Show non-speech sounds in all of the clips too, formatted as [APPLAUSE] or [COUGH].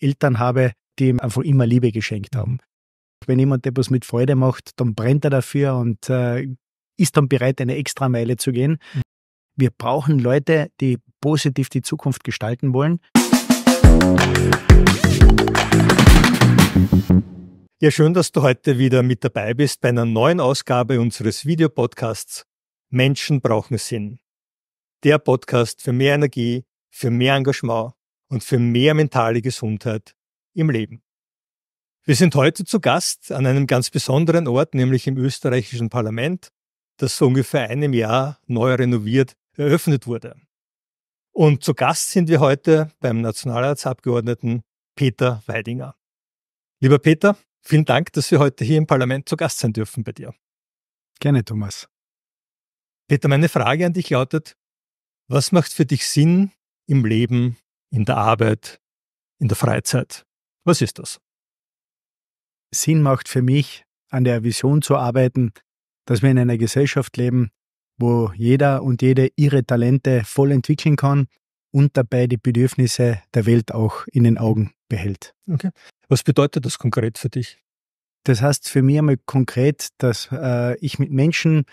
Eltern habe, die ihm einfach immer Liebe geschenkt haben. Wenn jemand etwas mit Freude macht, dann brennt er dafür und äh, ist dann bereit, eine extra Meile zu gehen. Wir brauchen Leute, die positiv die Zukunft gestalten wollen. Ja, schön, dass du heute wieder mit dabei bist bei einer neuen Ausgabe unseres Videopodcasts Menschen brauchen Sinn. Der Podcast für mehr Energie, für mehr Engagement und für mehr mentale Gesundheit im Leben. Wir sind heute zu Gast an einem ganz besonderen Ort, nämlich im österreichischen Parlament, das vor ungefähr einem Jahr neu renoviert eröffnet wurde. Und zu Gast sind wir heute beim Nationalratsabgeordneten Peter Weidinger. Lieber Peter, vielen Dank, dass wir heute hier im Parlament zu Gast sein dürfen bei dir. Gerne, Thomas. Peter, meine Frage an dich lautet, was macht für dich Sinn im Leben, in der Arbeit, in der Freizeit? Was ist das? Sinn macht für mich, an der Vision zu arbeiten, dass wir in einer Gesellschaft leben, wo jeder und jede ihre Talente voll entwickeln kann und dabei die Bedürfnisse der Welt auch in den Augen behält. Okay. Was bedeutet das konkret für dich? Das heißt für mich einmal konkret, dass äh, ich mit Menschen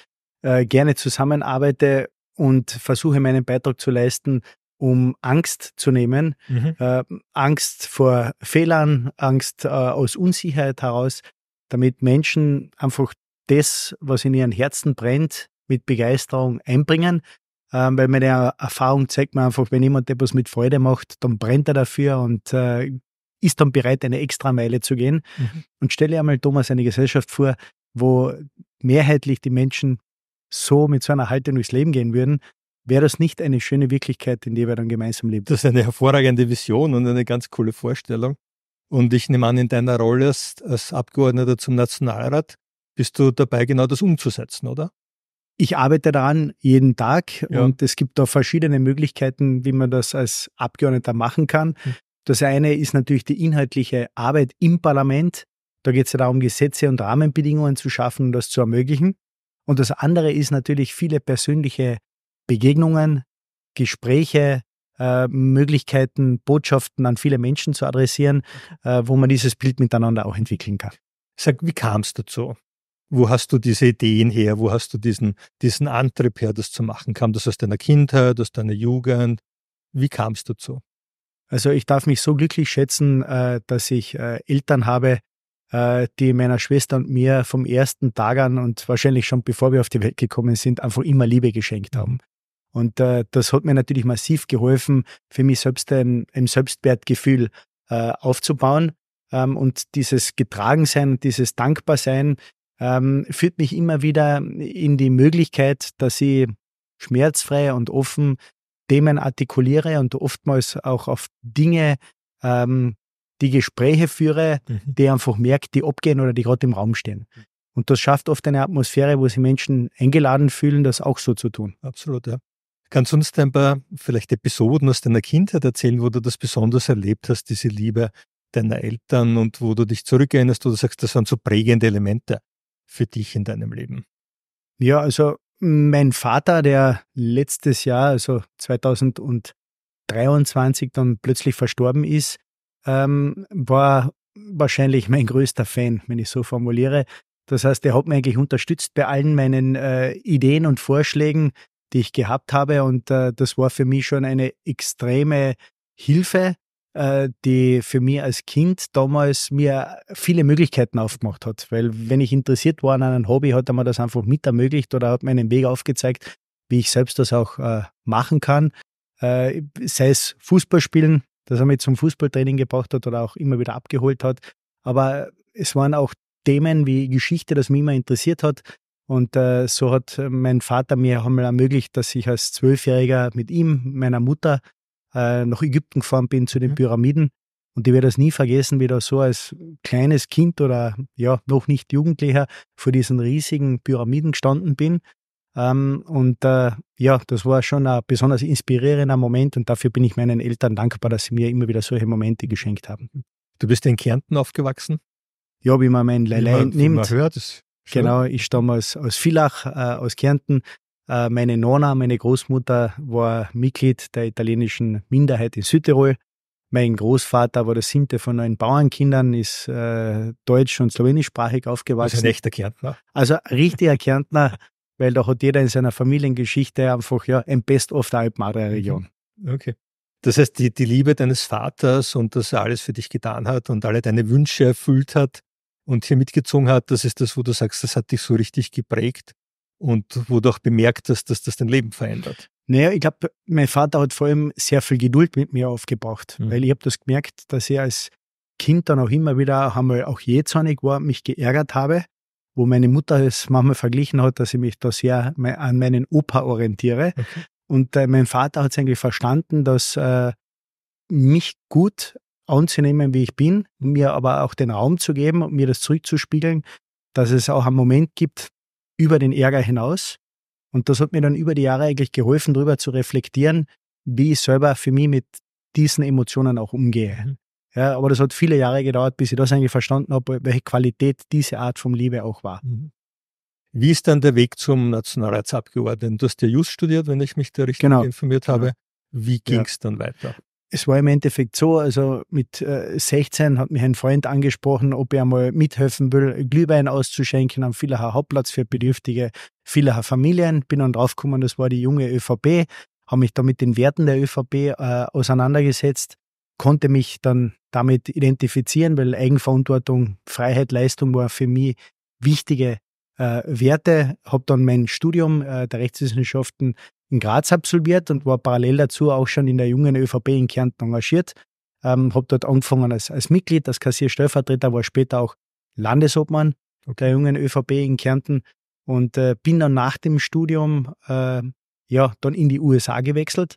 äh, gerne zusammenarbeite und versuche meinen Beitrag zu leisten, um Angst zu nehmen. Mhm. Äh, Angst vor Fehlern, Angst äh, aus Unsicherheit heraus, damit Menschen einfach das, was in ihren Herzen brennt, mit Begeisterung einbringen. Ähm, weil meine Erfahrung zeigt mir einfach, wenn jemand etwas mit Freude macht, dann brennt er dafür und äh, ist dann bereit, eine extra Meile zu gehen. Mhm. Und stelle einmal Thomas eine Gesellschaft vor, wo mehrheitlich die Menschen so mit so einer Haltung durchs Leben gehen würden, wäre das nicht eine schöne Wirklichkeit, in der wir dann gemeinsam leben? Das ist eine hervorragende Vision und eine ganz coole Vorstellung. Und ich nehme an, in deiner Rolle als, als Abgeordneter zum Nationalrat bist du dabei, genau das umzusetzen, oder? Ich arbeite daran jeden Tag ja. und es gibt da verschiedene Möglichkeiten, wie man das als Abgeordneter machen kann. Hm. Das eine ist natürlich die inhaltliche Arbeit im Parlament. Da geht es ja darum, Gesetze und Rahmenbedingungen zu schaffen und das zu ermöglichen. Und das andere ist natürlich viele persönliche Begegnungen, Gespräche, äh, Möglichkeiten, Botschaften an viele Menschen zu adressieren, äh, wo man dieses Bild miteinander auch entwickeln kann. Sag, wie kam es dazu? Wo hast du diese Ideen her? Wo hast du diesen, diesen Antrieb her, das zu machen? Kam das aus deiner Kindheit, aus deiner Jugend? Wie kam es dazu? Also ich darf mich so glücklich schätzen, äh, dass ich Eltern habe, die meiner Schwester und mir vom ersten Tag an und wahrscheinlich schon bevor wir auf die Welt gekommen sind, einfach immer Liebe geschenkt haben. Und äh, das hat mir natürlich massiv geholfen, für mich selbst ein, ein Selbstwertgefühl äh, aufzubauen. Ähm, und dieses Getragensein, dieses Dankbarsein ähm, führt mich immer wieder in die Möglichkeit, dass ich schmerzfrei und offen Themen artikuliere und oftmals auch auf Dinge ähm, die Gespräche führe, mhm. die einfach merkt, die abgehen oder die gerade im Raum stehen. Und das schafft oft eine Atmosphäre, wo sich Menschen eingeladen fühlen, das auch so zu tun. Absolut, ja. Kannst du uns ein paar vielleicht Episoden aus deiner Kindheit erzählen, wo du das besonders erlebt hast, diese Liebe deiner Eltern und wo du dich zurückerinnerst, du sagst, das waren so prägende Elemente für dich in deinem Leben? Ja, also mein Vater, der letztes Jahr, also 2023, dann plötzlich verstorben ist, ähm, war wahrscheinlich mein größter Fan, wenn ich so formuliere. Das heißt, er hat mich eigentlich unterstützt bei allen meinen äh, Ideen und Vorschlägen, die ich gehabt habe. Und äh, das war für mich schon eine extreme Hilfe, äh, die für mich als Kind damals mir viele Möglichkeiten aufgemacht hat. Weil wenn ich interessiert war an einem Hobby, hat er mir das einfach mit ermöglicht oder hat mir einen Weg aufgezeigt, wie ich selbst das auch äh, machen kann. Äh, sei es Fußballspielen, dass er mich zum Fußballtraining gebracht hat oder auch immer wieder abgeholt hat. Aber es waren auch Themen wie Geschichte, das mich immer interessiert hat. Und äh, so hat mein Vater mir einmal ermöglicht, dass ich als Zwölfjähriger mit ihm, meiner Mutter, äh, nach Ägypten gefahren bin zu den mhm. Pyramiden. Und ich werde das nie vergessen, wie da so als kleines Kind oder ja, noch nicht Jugendlicher vor diesen riesigen Pyramiden gestanden bin ähm, und äh, ja, das war schon ein besonders inspirierender Moment und dafür bin ich meinen Eltern dankbar, dass sie mir immer wieder solche Momente geschenkt haben. Du bist in Kärnten aufgewachsen? Ja, wie man mein Leilei nimmt. Man hört Genau, ich stamme aus, aus Villach, äh, aus Kärnten. Äh, meine Nonna, meine Großmutter, war Mitglied der italienischen Minderheit in Südtirol. Mein Großvater war der siebte von neun Bauernkindern, ist äh, deutsch- und slowenischsprachig aufgewachsen. Also ein echter Kärntner. Also ein richtiger Kärntner, [LAUGHS] weil da hat jeder in seiner Familiengeschichte einfach ja ein Best of der Alpenadria-Region. Okay. Das heißt, die, die Liebe deines Vaters und dass er alles für dich getan hat und alle deine Wünsche erfüllt hat und hier mitgezogen hat, das ist das, wo du sagst, das hat dich so richtig geprägt und wo du auch bemerkt hast, dass das dein Leben verändert. Naja, ich glaube, mein Vater hat vor allem sehr viel Geduld mit mir aufgebracht, Mhm. weil ich habe das gemerkt, dass ich als Kind dann auch immer wieder einmal auch jähzornig war, mich geärgert habe, wo meine Mutter es manchmal verglichen hat, dass ich mich da sehr an meinen Opa orientiere. Okay. Und äh, mein Vater hat es eigentlich verstanden, dass äh, mich gut anzunehmen, wie ich bin, mir aber auch den Raum zu geben und mir das zurückzuspiegeln, dass es auch einen Moment gibt über den Ärger hinaus. Und das hat mir dann über die Jahre eigentlich geholfen, darüber zu reflektieren, wie ich selber für mich mit diesen Emotionen auch umgehe. Mhm. Ja, aber das hat viele Jahre gedauert, bis ich das eigentlich verstanden habe, welche Qualität diese Art von Liebe auch war. Mhm. Wie ist dann der Weg zum Nationalratsabgeordneten? Du hast ja Just studiert, wenn ich mich da richtig Genau. informiert habe. Wie Ja. ging es dann weiter? Es war im Endeffekt so, also mit äh, 16 hat mich ein Freund angesprochen, ob er einmal mithelfen will, Glühwein auszuschenken am Villacher Hauptplatz für Bedürftige Villacher Familien. Bin dann draufgekommen, das war die junge ÖVP, habe mich da mit den Werten der ÖVP äh, auseinandergesetzt, konnte mich dann damit identifizieren, weil Eigenverantwortung, Freiheit, Leistung war für mich wichtige äh, Werte. Habe dann mein Studium äh, der Rechtswissenschaften in Graz absolviert und war parallel dazu auch schon in der jungen ÖVP in Kärnten engagiert. Ähm, habe dort angefangen als, als Mitglied, als Kassierstellvertreter, war später auch Landesobmann der jungen ÖVP in Kärnten und äh, bin dann nach dem Studium äh, ja dann in die USA gewechselt.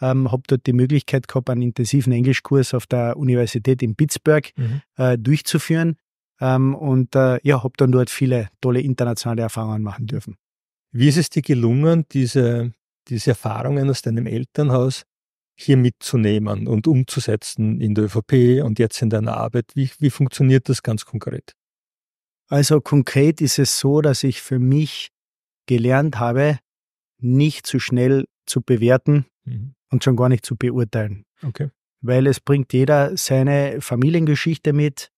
Ähm, habe dort die Möglichkeit gehabt, einen intensiven Englischkurs auf der Universität in Pittsburgh Mhm. äh, durchzuführen ähm, und äh, ja, habe dann dort viele tolle internationale Erfahrungen machen dürfen. Wie ist es dir gelungen, diese, diese Erfahrungen aus deinem Elternhaus hier mitzunehmen und umzusetzen in der ÖVP und jetzt in deiner Arbeit? Wie, wie funktioniert das ganz konkret? Also konkret ist es so, dass ich für mich gelernt habe, nicht zu schnell zu bewerten Mhm. und schon gar nicht zu beurteilen. Okay. Weil es bringt jeder seine Familiengeschichte mit,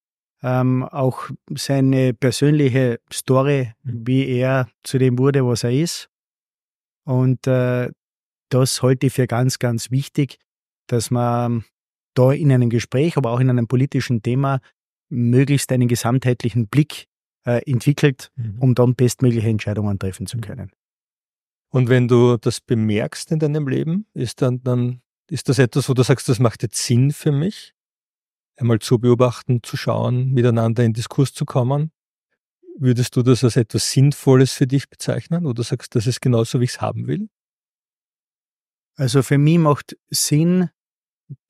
ähm, auch seine persönliche Story, Mhm. wie er zu dem wurde, was er ist. Und äh, das halte ich für ganz, ganz wichtig, dass man da in einem Gespräch, aber auch in einem politischen Thema möglichst einen gesamtheitlichen Blick äh, entwickelt, Mhm. um dann bestmögliche Entscheidungen treffen zu Mhm. können. Und wenn du das bemerkst in deinem Leben, ist dann, dann ist das etwas, wo du sagst, das macht jetzt Sinn für mich, einmal zu beobachten, zu schauen, miteinander in Diskurs zu kommen. Würdest du das als etwas Sinnvolles für dich bezeichnen oder sagst, das ist genauso, wie ich es haben will? Also für mich macht Sinn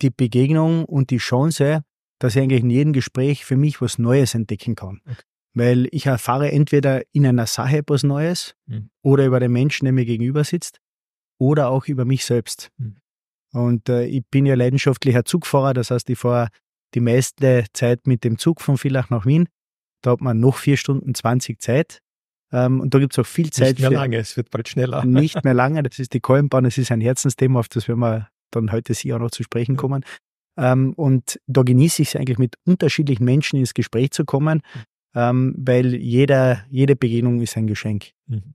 die Begegnung und die Chance, dass ich eigentlich in jedem Gespräch für mich was Neues entdecken kann. Okay. Weil ich erfahre entweder in einer Sache etwas Neues Mhm. oder über den Menschen, der mir gegenüber sitzt oder auch über mich selbst. Mhm. Und äh, ich bin ja leidenschaftlicher Zugfahrer, das heißt, ich fahre die meiste Zeit mit dem Zug von Villach nach Wien. Da hat man noch vier Stunden 20 Zeit. Ähm, und da gibt es auch viel Zeit Nicht mehr für lange, es wird bald schneller. nicht mehr lange. [LAUGHS] Das ist die Kolbenbahn, das ist ein Herzensthema, auf das werden wir dann heute sicher auch noch zu sprechen kommen. Ähm, und da genieße ich es eigentlich mit unterschiedlichen Menschen ins Gespräch zu kommen, ähm, weil jeder, jede Begegnung ist ein Geschenk. Mhm.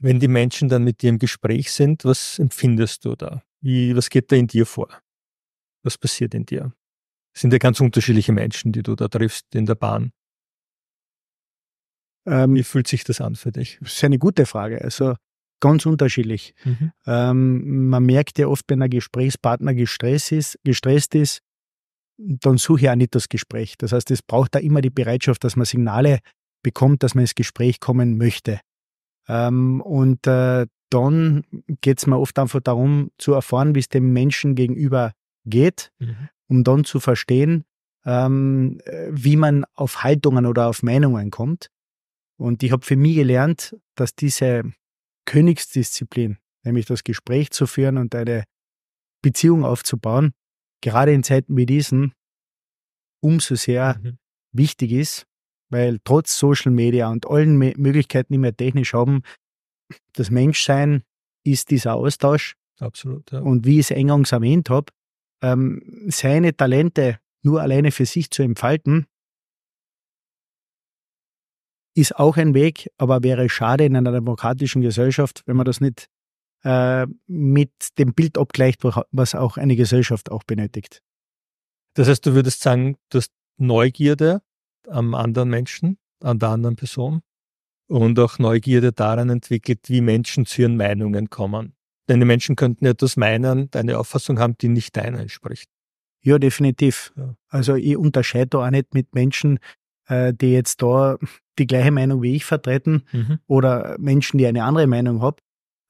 Wenn die Menschen dann mit dir im Gespräch sind, was empfindest du da? Wie, was geht da in dir vor? Was passiert in dir? Es sind ja ganz unterschiedliche Menschen, die du da triffst in der Bahn. Ähm, Wie fühlt sich das an für dich? das ist eine gute Frage. Also ganz unterschiedlich. Mhm. Ähm, man merkt ja oft, wenn ein Gesprächspartner gestresst ist, gestresst ist, dann suche ich auch nicht das Gespräch. Das heißt, es braucht da immer die Bereitschaft, dass man Signale bekommt, dass man ins Gespräch kommen möchte. Ähm, und äh, dann geht es mir oft einfach darum, zu erfahren, wie es dem Menschen gegenüber geht, Mhm. um dann zu verstehen, ähm, äh, wie man auf Haltungen oder auf Meinungen kommt. Und ich habe für mich gelernt, dass diese Königsdisziplin, nämlich das Gespräch zu führen und eine Beziehung aufzubauen, gerade in Zeiten wie diesen umso sehr Mhm. wichtig ist, weil trotz Social Media und allen Me Möglichkeiten, die wir technisch haben, das Menschsein ist dieser Austausch. Absolut. Ja. Und wie ich es eingangs erwähnt habe, ähm, seine Talente nur alleine für sich zu entfalten, ist auch ein Weg, aber wäre schade in einer demokratischen Gesellschaft, wenn man das nicht äh, mit dem Bild abgleicht, was auch eine Gesellschaft auch benötigt. Das heißt, du würdest sagen, du hast Neugierde am anderen Menschen, an der anderen Person und auch Neugierde daran entwickelt, wie Menschen zu ihren Meinungen kommen. Denn die Menschen könnten etwas meinen, eine Auffassung haben, die nicht deiner entspricht. Ja, definitiv. Ja. Also ich unterscheide da auch nicht mit Menschen, äh, die jetzt da die gleiche Meinung wie ich vertreten mhm. oder Menschen, die eine andere Meinung haben.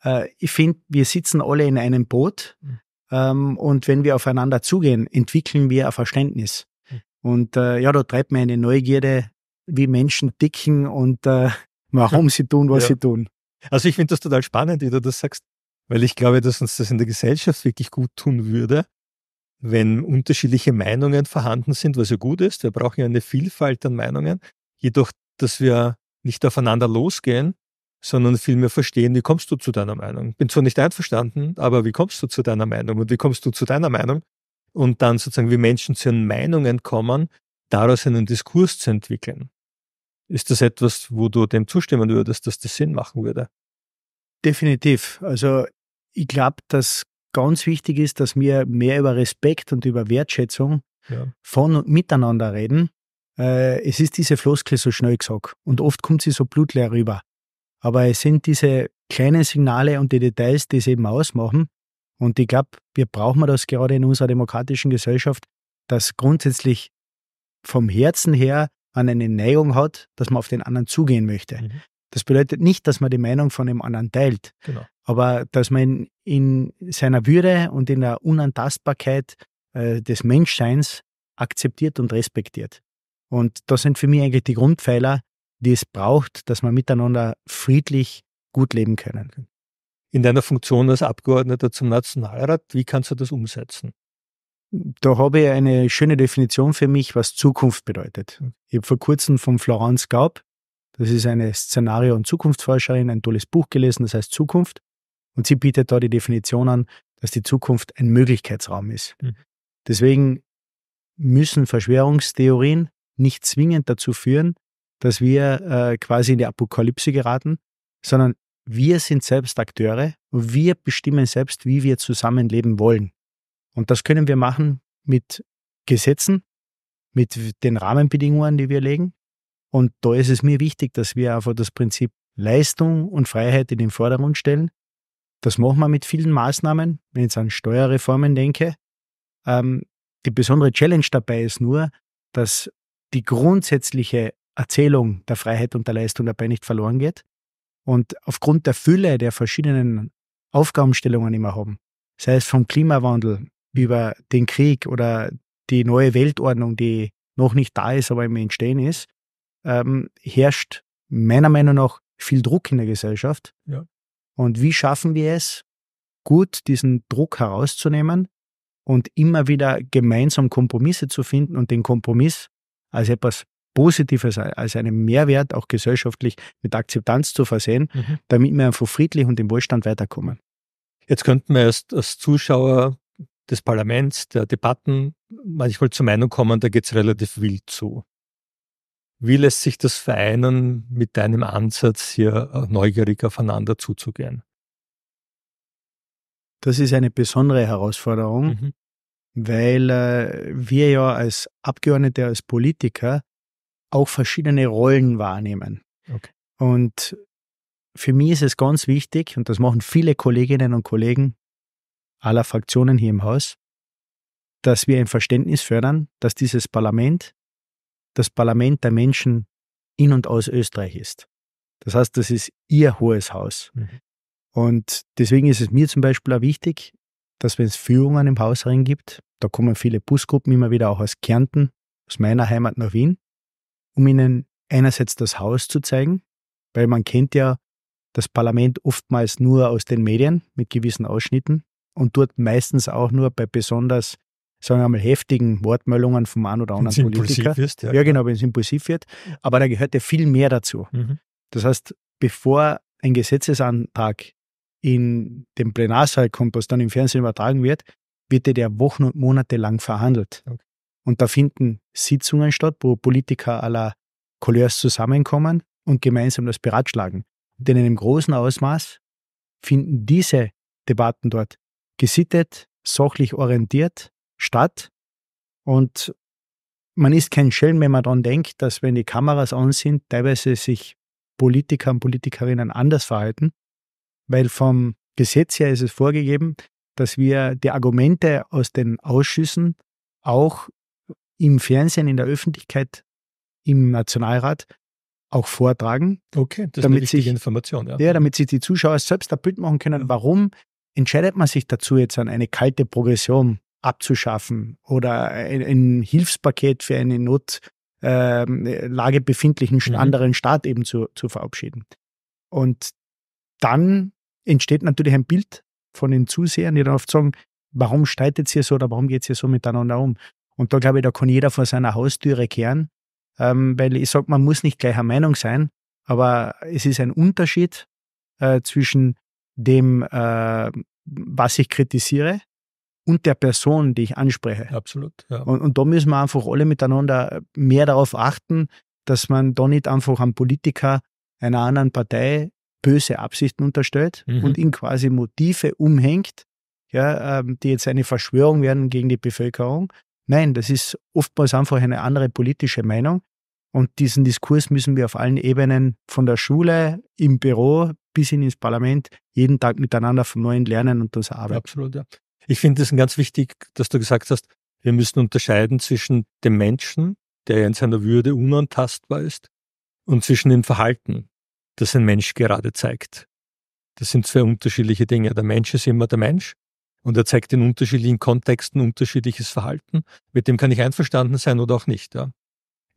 Äh, ich finde, wir sitzen alle in einem Boot mhm. ähm, und wenn wir aufeinander zugehen, entwickeln wir ein Verständnis. Mhm. Und äh, ja, da treibt mir eine Neugierde, wie Menschen dicken und äh, [LAUGHS] warum sie tun, was ja. sie tun. Also ich finde das total spannend, wie du das sagst, weil ich glaube, dass uns das in der Gesellschaft wirklich gut tun würde, wenn unterschiedliche Meinungen vorhanden sind, was ja gut ist. Wir brauchen ja eine Vielfalt an Meinungen. Jedoch, dass wir nicht aufeinander losgehen, sondern vielmehr verstehen, wie kommst du zu deiner Meinung. Bin zwar nicht einverstanden, aber wie kommst du zu deiner Meinung und wie kommst du zu deiner Meinung? Und dann sozusagen, wie Menschen zu ihren Meinungen kommen, daraus einen Diskurs zu entwickeln. Ist das etwas, wo du dem zustimmen würdest, dass das Sinn machen würde? Definitiv. Also ich glaube, dass ganz wichtig ist, dass wir mehr über Respekt und über Wertschätzung ja. von und miteinander reden. Äh, es ist diese Floskel so schnell gesagt und oft kommt sie so blutleer rüber. Aber es sind diese kleinen Signale und die Details, die es eben ausmachen. Und ich glaube, wir brauchen das gerade in unserer demokratischen Gesellschaft, dass grundsätzlich vom Herzen her an eine Neigung hat, dass man auf den anderen zugehen möchte. Mhm. Das bedeutet nicht, dass man die Meinung von dem anderen teilt, genau. Aber dass man in, seiner Würde und in der Unantastbarkeit äh, des Menschseins akzeptiert und respektiert. Und das sind für mich eigentlich die Grundpfeiler, die es braucht, dass wir miteinander friedlich gut leben können. In deiner Funktion als Abgeordneter zum Nationalrat, wie kannst du das umsetzen? Da habe ich eine schöne Definition für mich, was Zukunft bedeutet. Ich habe vor kurzem von Florence Gaub, das ist eine Szenario- und Zukunftsforscherin, ein tolles Buch gelesen, das heißt Zukunft. Und sie bietet da die Definition an, dass die Zukunft ein Möglichkeitsraum ist. Mhm. Deswegen müssen Verschwörungstheorien nicht zwingend dazu führen, dass wir äh, quasi in die Apokalypse geraten, sondern wir sind selbst Akteure und wir bestimmen selbst, wie wir zusammenleben wollen. Und das können wir machen mit Gesetzen, mit den Rahmenbedingungen, die wir legen. Und da ist es mir wichtig, dass wir einfach das Prinzip Leistung und Freiheit in den Vordergrund stellen. Das machen wir mit vielen Maßnahmen, wenn ich jetzt an Steuerreformen denke. Ähm, die besondere Challenge dabei ist nur, dass die grundsätzliche Erzählung der Freiheit und der Leistung dabei nicht verloren geht. Und aufgrund der Fülle der verschiedenen Aufgabenstellungen, die wir haben, sei es vom Klimawandel über den Krieg oder die neue Weltordnung, die noch nicht da ist, aber im Entstehen ist, ähm, herrscht meiner Meinung nach viel Druck in der Gesellschaft. Ja. Und wie schaffen wir es, gut diesen Druck herauszunehmen und immer wieder gemeinsam Kompromisse zu finden und den Kompromiss als etwas Positives, als einen Mehrwert auch gesellschaftlich mit Akzeptanz zu versehen, mhm. damit wir einfach friedlich und im Wohlstand weiterkommen. Jetzt könnten wir erst als Zuschauer des Parlaments, der Debatten manchmal zur Meinung kommen, da geht es relativ wild zu. Wie lässt sich das vereinen mit deinem Ansatz, hier neugierig aufeinander zuzugehen? Das ist eine besondere Herausforderung, mhm. weil äh, wir ja als Abgeordnete, als Politiker auch verschiedene Rollen wahrnehmen. Okay. Und für mich ist es ganz wichtig, und das machen viele Kolleginnen und Kollegen aller Fraktionen hier im Haus, dass wir ein Verständnis fördern, dass dieses Parlament das Parlament der Menschen in und aus Österreich ist. Das heißt, das ist ihr hohes Haus. Mhm. Und deswegen ist es mir zum Beispiel auch wichtig, dass wenn es Führungen im Hausring gibt, da kommen viele Busgruppen immer wieder auch aus Kärnten, aus meiner Heimat nach Wien, um ihnen einerseits das Haus zu zeigen, weil man kennt ja das Parlament oftmals nur aus den Medien mit gewissen Ausschnitten und dort meistens auch nur bei besonders, sagen wir mal, heftigen Wortmeldungen vom einen oder anderen Politiker. Ist, ja, ja, genau, wenn es impulsiv wird. Aber da gehört ja viel mehr dazu. Mhm. Das heißt, bevor ein Gesetzesantrag in den Plenarsaal kommt, was dann im Fernsehen übertragen wird, wird der Wochen und Monate lang verhandelt. Okay. Und da finden Sitzungen statt, wo Politiker aller Couleurs zusammenkommen und gemeinsam das beratschlagen. Und in einem großen Ausmaß finden diese Debatten dort gesittet, sachlich orientiert statt. Und man ist kein Schelm, wenn man daran denkt, dass wenn die Kameras an sind, teilweise sich Politiker und Politikerinnen anders verhalten, weil vom Gesetz her ist es vorgegeben, dass wir die Argumente aus den Ausschüssen auch im Fernsehen, in der Öffentlichkeit, im Nationalrat auch vortragen. Okay, das damit ist eine sich, Information. Ja. ja, damit sich die Zuschauer selbst ein Bild machen können, warum entscheidet man sich dazu, jetzt an eine kalte Progression abzuschaffen oder ein, ein Hilfspaket für einen Notlage ähm, befindlichen mhm. anderen Staat eben zu, zu verabschieden. Und dann entsteht natürlich ein Bild von den Zusehern, die dann oft sagen, warum streitet ihr so oder warum geht ihr so miteinander um? Und da glaube ich, da kann jeder vor seiner Haustüre kehren, ähm, weil ich sage, man muss nicht gleicher Meinung sein, aber es ist ein Unterschied äh, zwischen dem, äh, was ich kritisiere und der Person, die ich anspreche. Absolut. Ja. Und, und da müssen wir einfach alle miteinander mehr darauf achten, dass man da nicht einfach einem Politiker einer anderen Partei böse Absichten unterstellt mhm. und ihn quasi Motive umhängt, ja, ähm, die jetzt eine Verschwörung werden gegen die Bevölkerung. Nein, das ist oftmals einfach eine andere politische Meinung. Und diesen Diskurs müssen wir auf allen Ebenen von der Schule, im Büro bis hin ins Parlament jeden Tag miteinander vom Neuen lernen und das arbeiten. Absolut, ja. Ich finde es ganz wichtig, dass du gesagt hast, wir müssen unterscheiden zwischen dem Menschen, der in seiner Würde unantastbar ist, und zwischen dem Verhalten, das ein Mensch gerade zeigt. Das sind zwei unterschiedliche Dinge. Der Mensch ist immer der Mensch und er zeigt in unterschiedlichen Kontexten unterschiedliches Verhalten. Mit dem kann ich einverstanden sein oder auch nicht. Ja.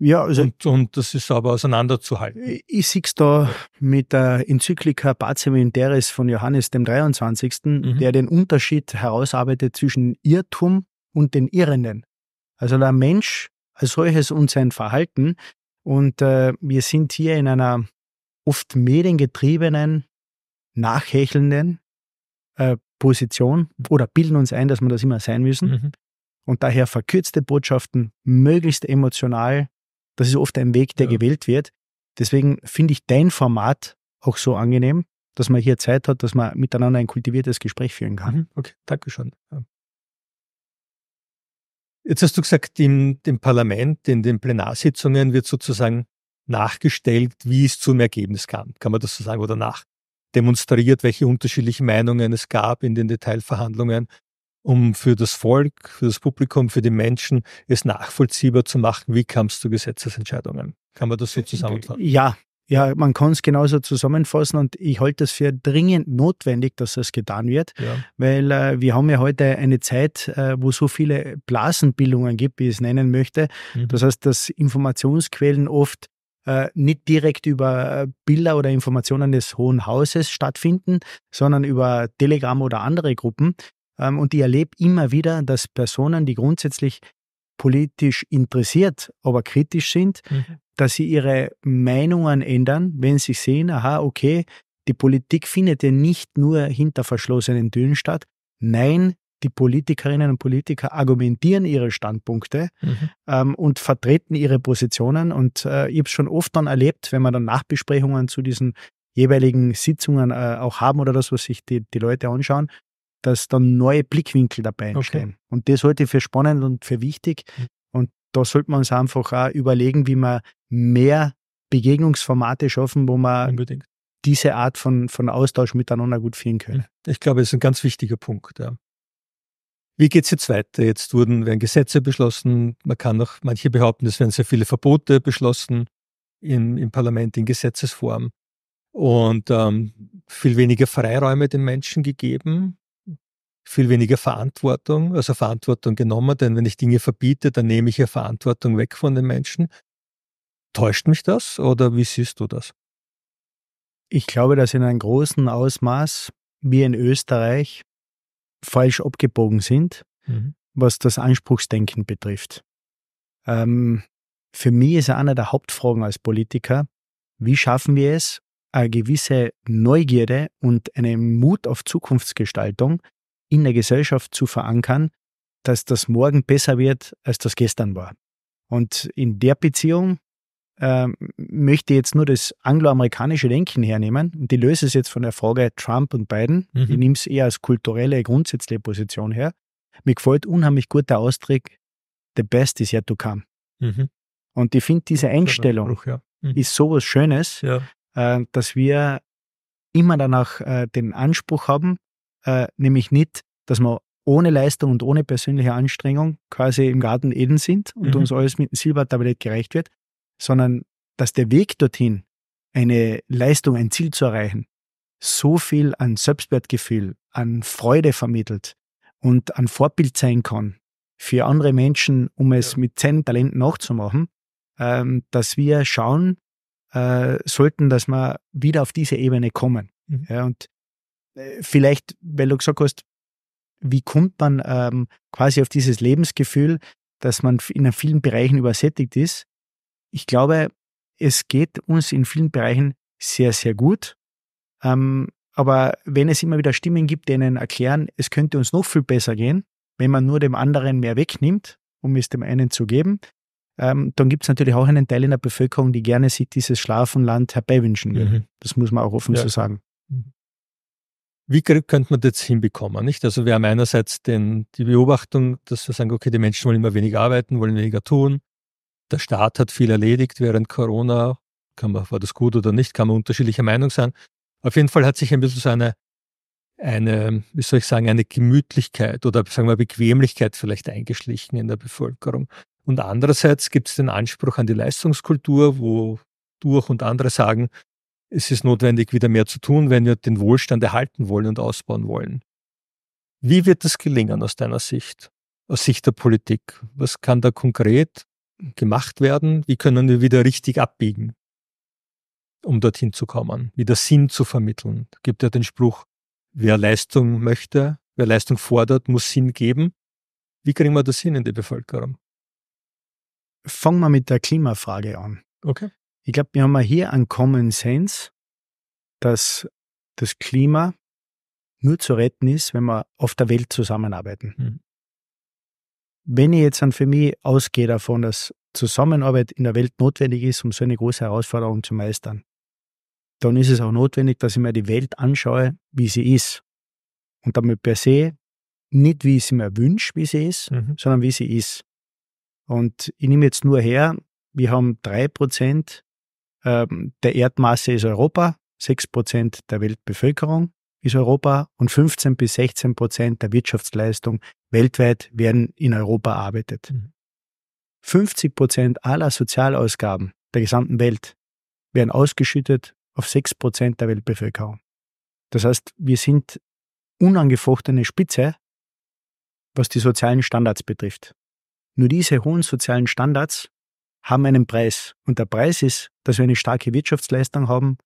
Ja, also und, und das ist aber auseinanderzuhalten. Ich sehe es da mit der Enzyklika Pacem in Teres von Johannes dem 23., mhm. der den Unterschied herausarbeitet zwischen Irrtum und den Irrenden. Also der Mensch als solches und sein Verhalten. Und äh, wir sind hier in einer oft mediengetriebenen, nachhechelnden äh, Position oder bilden uns ein, dass wir das immer sein müssen. Mhm. Und daher verkürzte Botschaften, möglichst emotional, das ist oft ein Weg, der ja. gewählt wird. Deswegen finde ich dein Format auch so angenehm, dass man hier Zeit hat, dass man miteinander ein kultiviertes Gespräch führen kann. Mhm. Okay, danke schon. Ja. Jetzt hast du gesagt, im dem Parlament, in den Plenarsitzungen wird sozusagen nachgestellt, wie es zum Ergebnis kam. Kann man das so sagen? Oder nachdemonstriert, welche unterschiedlichen Meinungen es gab in den Detailverhandlungen, um für das Volk, für das Publikum, für die Menschen es nachvollziehbar zu machen, wie kam es zu Gesetzesentscheidungen. Kann man das so zusammenfassen? Ja, ja, man kann es genauso zusammenfassen und ich halte es für dringend notwendig, dass das getan wird, ja. weil äh, wir haben ja heute eine Zeit, äh, wo so viele Blasenbildungen gibt, wie ich es nennen möchte. Mhm. Das heißt, dass Informationsquellen oft äh, nicht direkt über äh, Bilder oder Informationen des Hohen Hauses stattfinden, sondern über Telegram oder andere Gruppen. Ähm, und ich erlebe immer wieder, dass Personen, die grundsätzlich politisch interessiert, aber kritisch sind, mhm. dass sie ihre Meinungen ändern, wenn sie sehen, aha, okay, die Politik findet ja nicht nur hinter verschlossenen Türen statt. Nein, die Politikerinnen und Politiker argumentieren ihre Standpunkte mhm. ähm, und vertreten ihre Positionen. Und äh, ich habe es schon oft dann erlebt, wenn wir dann Nachbesprechungen zu diesen jeweiligen Sitzungen äh, auch haben oder das, was sich die, die Leute anschauen, dass dann neue Blickwinkel dabei entstehen. Okay. Und das halte ich für spannend und für wichtig. Mhm. Und da sollte man uns einfach auch überlegen, wie wir mehr Begegnungsformate schaffen, wo wir Unbedingt. diese Art von, von Austausch miteinander gut führen können. Ich glaube, das ist ein ganz wichtiger Punkt. Ja. Wie geht es jetzt weiter? Jetzt wurden werden Gesetze beschlossen. Man kann auch, manche behaupten, es werden sehr viele Verbote beschlossen in, im Parlament in Gesetzesform und ähm, viel weniger Freiräume den Menschen gegeben, viel weniger Verantwortung, also Verantwortung genommen, denn wenn ich Dinge verbiete, dann nehme ich ja Verantwortung weg von den Menschen. Täuscht mich das oder wie siehst du das? Ich glaube, dass in einem großen Ausmaß wie in Österreich falsch abgebogen sind, mhm. was das Anspruchsdenken betrifft. Ähm, für mich ist einer der Hauptfragen als Politiker, wie schaffen wir es, eine gewisse Neugierde und einen Mut auf Zukunftsgestaltung in der Gesellschaft zu verankern, dass das morgen besser wird, als das gestern war. Und in der Beziehung ähm, möchte ich jetzt nur das angloamerikanische Denken hernehmen und ich löse es jetzt von der Frage Trump und Biden. Mhm. Ich nehme es eher als kulturelle, grundsätzliche Position her. Mir gefällt unheimlich gut der Ausdruck, the best is yet to come. Mhm. Und ich finde, diese Einstellung Bruch, ja. mhm. ist sowas Schönes, ja. äh, dass wir immer danach äh, den Anspruch haben, äh, nämlich nicht, dass wir ohne Leistung und ohne persönliche Anstrengung quasi im Garten Eden sind und mhm. uns alles mit dem Silbertablett gereicht wird, sondern dass der Weg dorthin, eine Leistung, ein Ziel zu erreichen, so viel an Selbstwertgefühl, an Freude vermittelt und an Vorbild sein kann für andere Menschen, um es ja. mit seinen Talenten nachzumachen, ähm, dass wir schauen äh, sollten, dass wir wieder auf diese Ebene kommen. Mhm. Ja, und vielleicht, weil du gesagt hast, wie kommt man ähm, quasi auf dieses Lebensgefühl, dass man in vielen Bereichen übersättigt ist? Ich glaube, es geht uns in vielen Bereichen sehr, sehr gut. Ähm, aber wenn es immer wieder Stimmen gibt, die ihnen erklären, es könnte uns noch viel besser gehen, wenn man nur dem anderen mehr wegnimmt, um es dem einen zu geben, ähm, dann gibt es natürlich auch einen Teil in der Bevölkerung, die gerne sich dieses Schlafenland herbeiwünschen will. Mhm. Das muss man auch offen ja. so sagen. Wie könnte man das hinbekommen? Nicht? Also wir haben einerseits den, die Beobachtung, dass wir sagen, okay, die Menschen wollen immer weniger arbeiten, wollen weniger tun. Der Staat hat viel erledigt während Corona. Kann man, war das gut oder nicht? Kann man unterschiedlicher Meinung sein. Auf jeden Fall hat sich ein bisschen so eine, eine, wie soll ich sagen, eine Gemütlichkeit oder sagen wir Bequemlichkeit vielleicht eingeschlichen in der Bevölkerung. Und andererseits gibt es den Anspruch an die Leistungskultur, wo durch und andere sagen, es ist notwendig, wieder mehr zu tun, wenn wir den Wohlstand erhalten wollen und ausbauen wollen. Wie wird das gelingen aus deiner Sicht, aus Sicht der Politik? Was kann da konkret gemacht werden? Wie können wir wieder richtig abbiegen, um dorthin zu kommen, wieder Sinn zu vermitteln? Es gibt ja den Spruch, wer Leistung möchte, wer Leistung fordert, muss Sinn geben. Wie kriegen wir das hin in die Bevölkerung? Fangen wir mit der Klimafrage an. Okay. Ich glaube, wir haben hier einen Common Sense, dass das Klima nur zu retten ist, wenn wir auf der Welt zusammenarbeiten. Mhm. Wenn ich jetzt dann für mich ausgehe davon, dass Zusammenarbeit in der Welt notwendig ist, um so eine große Herausforderung zu meistern, dann ist es auch notwendig, dass ich mir die Welt anschaue, wie sie ist. Und damit per se nicht, wie ich sie mir wünsche, wie sie ist, mhm. sondern wie sie ist. Und ich nehme jetzt nur her, wir haben drei Prozent ähm, der Erdmasse ist Europa, 6 Prozent der Weltbevölkerung ist Europa und 15 bis 16 Prozent der Wirtschaftsleistung weltweit werden in Europa erarbeitet. Mhm. 50 Prozent aller Sozialausgaben der gesamten Welt werden ausgeschüttet auf 6 Prozent der Weltbevölkerung. Das heißt, wir sind unangefochtene Spitze, was die sozialen Standards betrifft. Nur diese hohen sozialen Standards haben einen Preis. Und der Preis ist, dass wir eine starke Wirtschaftsleistung haben,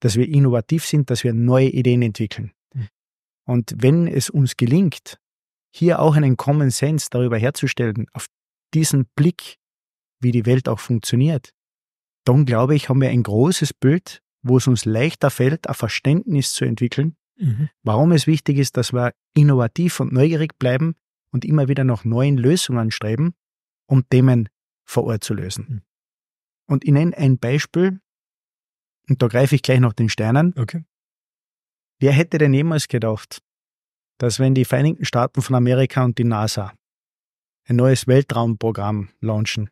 dass wir innovativ sind, dass wir neue Ideen entwickeln. Mhm. Und wenn es uns gelingt, hier auch einen Common Sense darüber herzustellen, auf diesen Blick, wie die Welt auch funktioniert, dann glaube ich, haben wir ein großes Bild, wo es uns leichter fällt, ein Verständnis zu entwickeln, mhm. warum es wichtig ist, dass wir innovativ und neugierig bleiben und immer wieder nach neuen Lösungen streben, um Themen vor Ort zu lösen. Mhm. Und ich nenne ein Beispiel, und da greife ich gleich nach den Sternen. Okay. Wer hätte denn jemals gedacht, dass wenn die Vereinigten Staaten von Amerika und die NASA ein neues Weltraumprogramm launchen,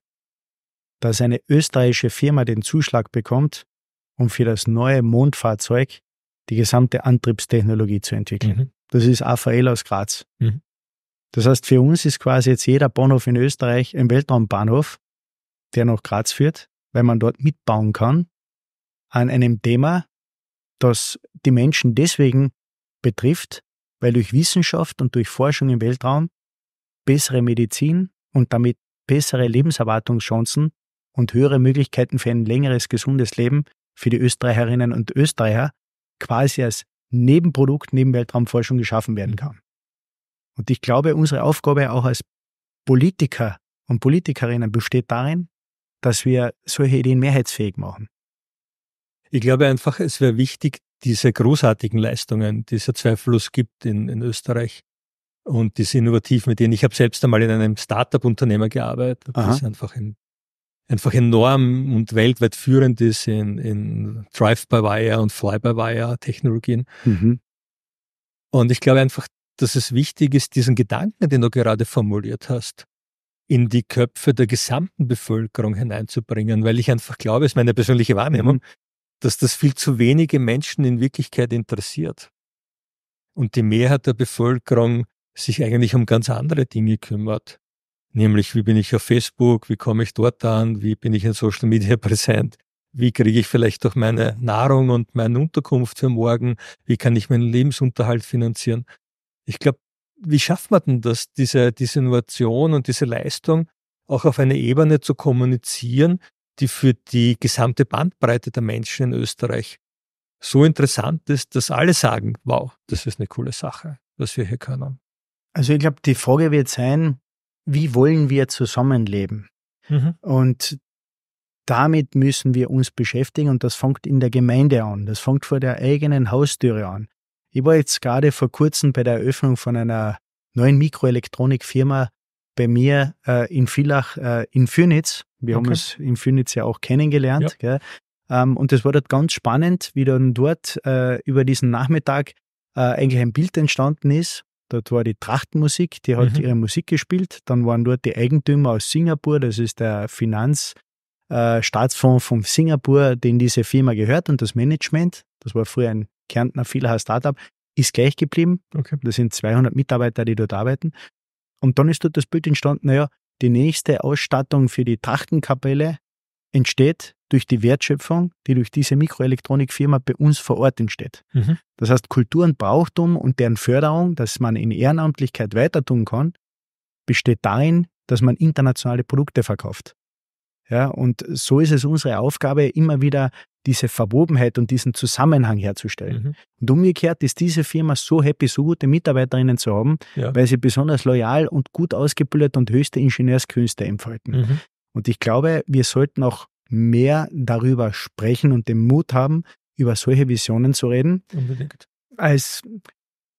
dass eine österreichische Firma den Zuschlag bekommt, um für das neue Mondfahrzeug die gesamte Antriebstechnologie zu entwickeln. Mhm. Das ist AVL aus Graz. Mhm. Das heißt, für uns ist quasi jetzt jeder Bahnhof in Österreich ein Weltraumbahnhof, der nach Graz führt, weil man dort mitbauen kann an einem Thema, das die Menschen deswegen betrifft, weil durch Wissenschaft und durch Forschung im Weltraum bessere Medizin und damit bessere Lebenserwartungschancen und höhere Möglichkeiten für ein längeres, gesundes Leben für die Österreicherinnen und Österreicher quasi als Nebenprodukt neben Weltraumforschung geschaffen werden kann. Und ich glaube, unsere Aufgabe auch als Politiker und Politikerinnen besteht darin, dass wir solche Ideen mehrheitsfähig machen. Ich glaube einfach, es wäre wichtig, diese großartigen Leistungen, die es ja zweifellos gibt in, in Österreich, und diese innovativen Ideen. Ich habe selbst einmal in einem Startup-Unternehmer gearbeitet, Aha. das einfach, in, einfach enorm und weltweit führend ist in, in Drive-by-Wire und Fly-by-Wire-Technologien. Mhm. Und ich glaube einfach, dass es wichtig ist, diesen Gedanken, den du gerade formuliert hast, in die Köpfe der gesamten Bevölkerung hineinzubringen, weil ich einfach glaube, es ist meine persönliche Wahrnehmung, mhm. dass das viel zu wenige Menschen in Wirklichkeit interessiert. Und die Mehrheit der Bevölkerung sich eigentlich um ganz andere Dinge kümmert. Nämlich, wie bin ich auf Facebook, wie komme ich dort an, wie bin ich in Social Media [LAUGHS] präsent, wie kriege ich vielleicht auch meine Nahrung und meine Unterkunft für morgen, wie kann ich meinen Lebensunterhalt finanzieren. Ich glaube, wie schafft man denn das, diese, diese Innovation und diese Leistung auch auf eine Ebene zu kommunizieren, die für die gesamte Bandbreite der Menschen in Österreich so interessant ist, dass alle sagen, wow, das ist eine coole Sache, was wir hier können. Also ich glaube, die Frage wird sein, wie wollen wir zusammenleben? Mhm. Und damit müssen wir uns beschäftigen und das fängt in der Gemeinde an. Das fängt vor der eigenen Haustüre an. Ich war jetzt gerade vor kurzem bei der Eröffnung von einer neuen Mikroelektronikfirma bei mir äh, in Villach äh, in Fürnitz. Wir okay. haben uns in Fürnitz ja auch kennengelernt. Ja. Ähm, und das war dort ganz spannend, wie dann dort äh, über diesen Nachmittag äh, eigentlich ein Bild entstanden ist. Dort war die Trachtenmusik, die hat mhm. ihre Musik gespielt. Dann waren dort die Eigentümer aus Singapur, das ist der Finanzstaatsfonds äh, von Singapur, den diese Firma gehört und das Management. Das war früher ein Kärntner Vielhaar Startup, ist gleich geblieben. Okay. Das sind 200 Mitarbeiter, die dort arbeiten. Und dann ist dort das Bild entstanden, naja, die nächste Ausstattung für die Trachtenkapelle entsteht durch die Wertschöpfung, die durch diese Mikroelektronikfirma bei uns vor Ort entsteht. Mhm. Das heißt, Kultur und Brauchtum und deren Förderung, dass man in Ehrenamtlichkeit weiter tun kann, besteht darin, dass man internationale Produkte verkauft. Ja, und so ist es unsere Aufgabe, immer wieder diese Verwobenheit und diesen Zusammenhang herzustellen. Mhm. Und umgekehrt ist diese Firma so happy, so gute Mitarbeiterinnen zu haben, ja. weil sie besonders loyal und gut ausgebildet und höchste Ingenieurskünste entfalten. Mhm. Und ich glaube, wir sollten auch mehr darüber sprechen und den Mut haben, über solche Visionen zu reden, Unbedingt. als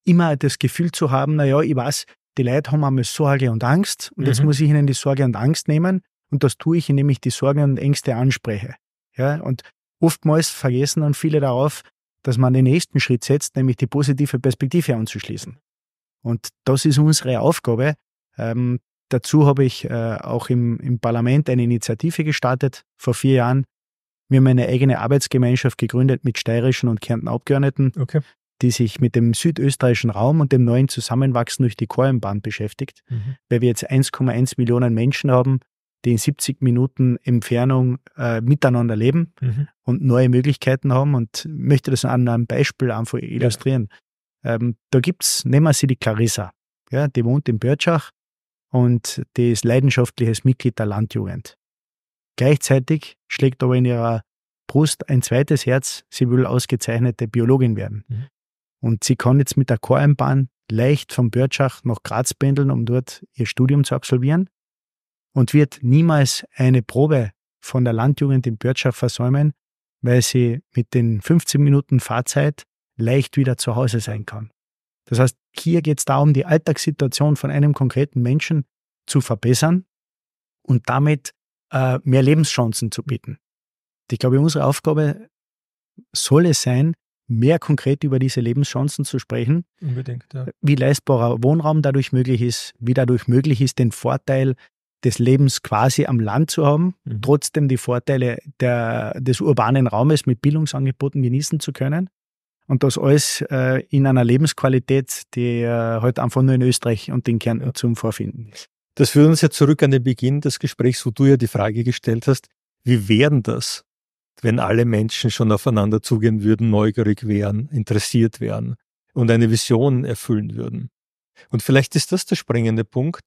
immer das Gefühl zu haben, naja, ich weiß, die Leute haben einmal Sorge und Angst und mhm. jetzt muss ich ihnen die Sorge und Angst nehmen und das tue ich, indem ich die Sorgen und Ängste anspreche. Ja, und oftmals vergessen dann viele darauf, dass man den nächsten Schritt setzt, nämlich die positive Perspektive anzuschließen. Und das ist unsere Aufgabe. Ähm, dazu habe ich äh, auch im, im Parlament eine Initiative gestartet vor vier Jahren. Wir haben eine eigene Arbeitsgemeinschaft gegründet mit steirischen und Kärnten Abgeordneten, okay. die sich mit dem südösterreichischen Raum und dem neuen Zusammenwachsen durch die Kornbahn beschäftigt, mhm. weil wir jetzt 1,1 Millionen Menschen haben, die in 70 Minuten Entfernung äh, miteinander leben mhm. und neue Möglichkeiten haben und möchte das an einem Beispiel einfach illustrieren. Ja. Ähm, da gibt's, nehmen wir sie die Clarissa, ja, die wohnt in Börtschach und die ist leidenschaftliches Mitglied der Landjugend. Gleichzeitig schlägt aber in ihrer Brust ein zweites Herz, sie will ausgezeichnete Biologin werden. Mhm. Und sie kann jetzt mit der Kornbahn leicht von Börtschach nach Graz pendeln, um dort ihr Studium zu absolvieren und wird niemals eine Probe von der Landjugend in Börtschaft versäumen, weil sie mit den 15 Minuten Fahrzeit leicht wieder zu Hause sein kann. Das heißt, hier geht es darum, die Alltagssituation von einem konkreten Menschen zu verbessern und damit äh, mehr Lebenschancen zu bieten. Ich glaube, unsere Aufgabe soll es sein, mehr konkret über diese Lebenschancen zu sprechen. Unbedingt, ja. Wie leistbarer Wohnraum dadurch möglich ist, wie dadurch möglich ist, den Vorteil des Lebens quasi am Land zu haben, mhm. trotzdem die Vorteile der, des urbanen Raumes mit Bildungsangeboten genießen zu können. Und das alles äh, in einer Lebensqualität, die äh, heute einfach nur in Österreich und den Kärnten ja. zum Vorfinden ist. Das führt uns ja zurück an den Beginn des Gesprächs, wo du ja die Frage gestellt hast, wie wären das, wenn alle Menschen schon aufeinander zugehen würden, neugierig wären, interessiert wären und eine Vision erfüllen würden. Und vielleicht ist das der springende Punkt,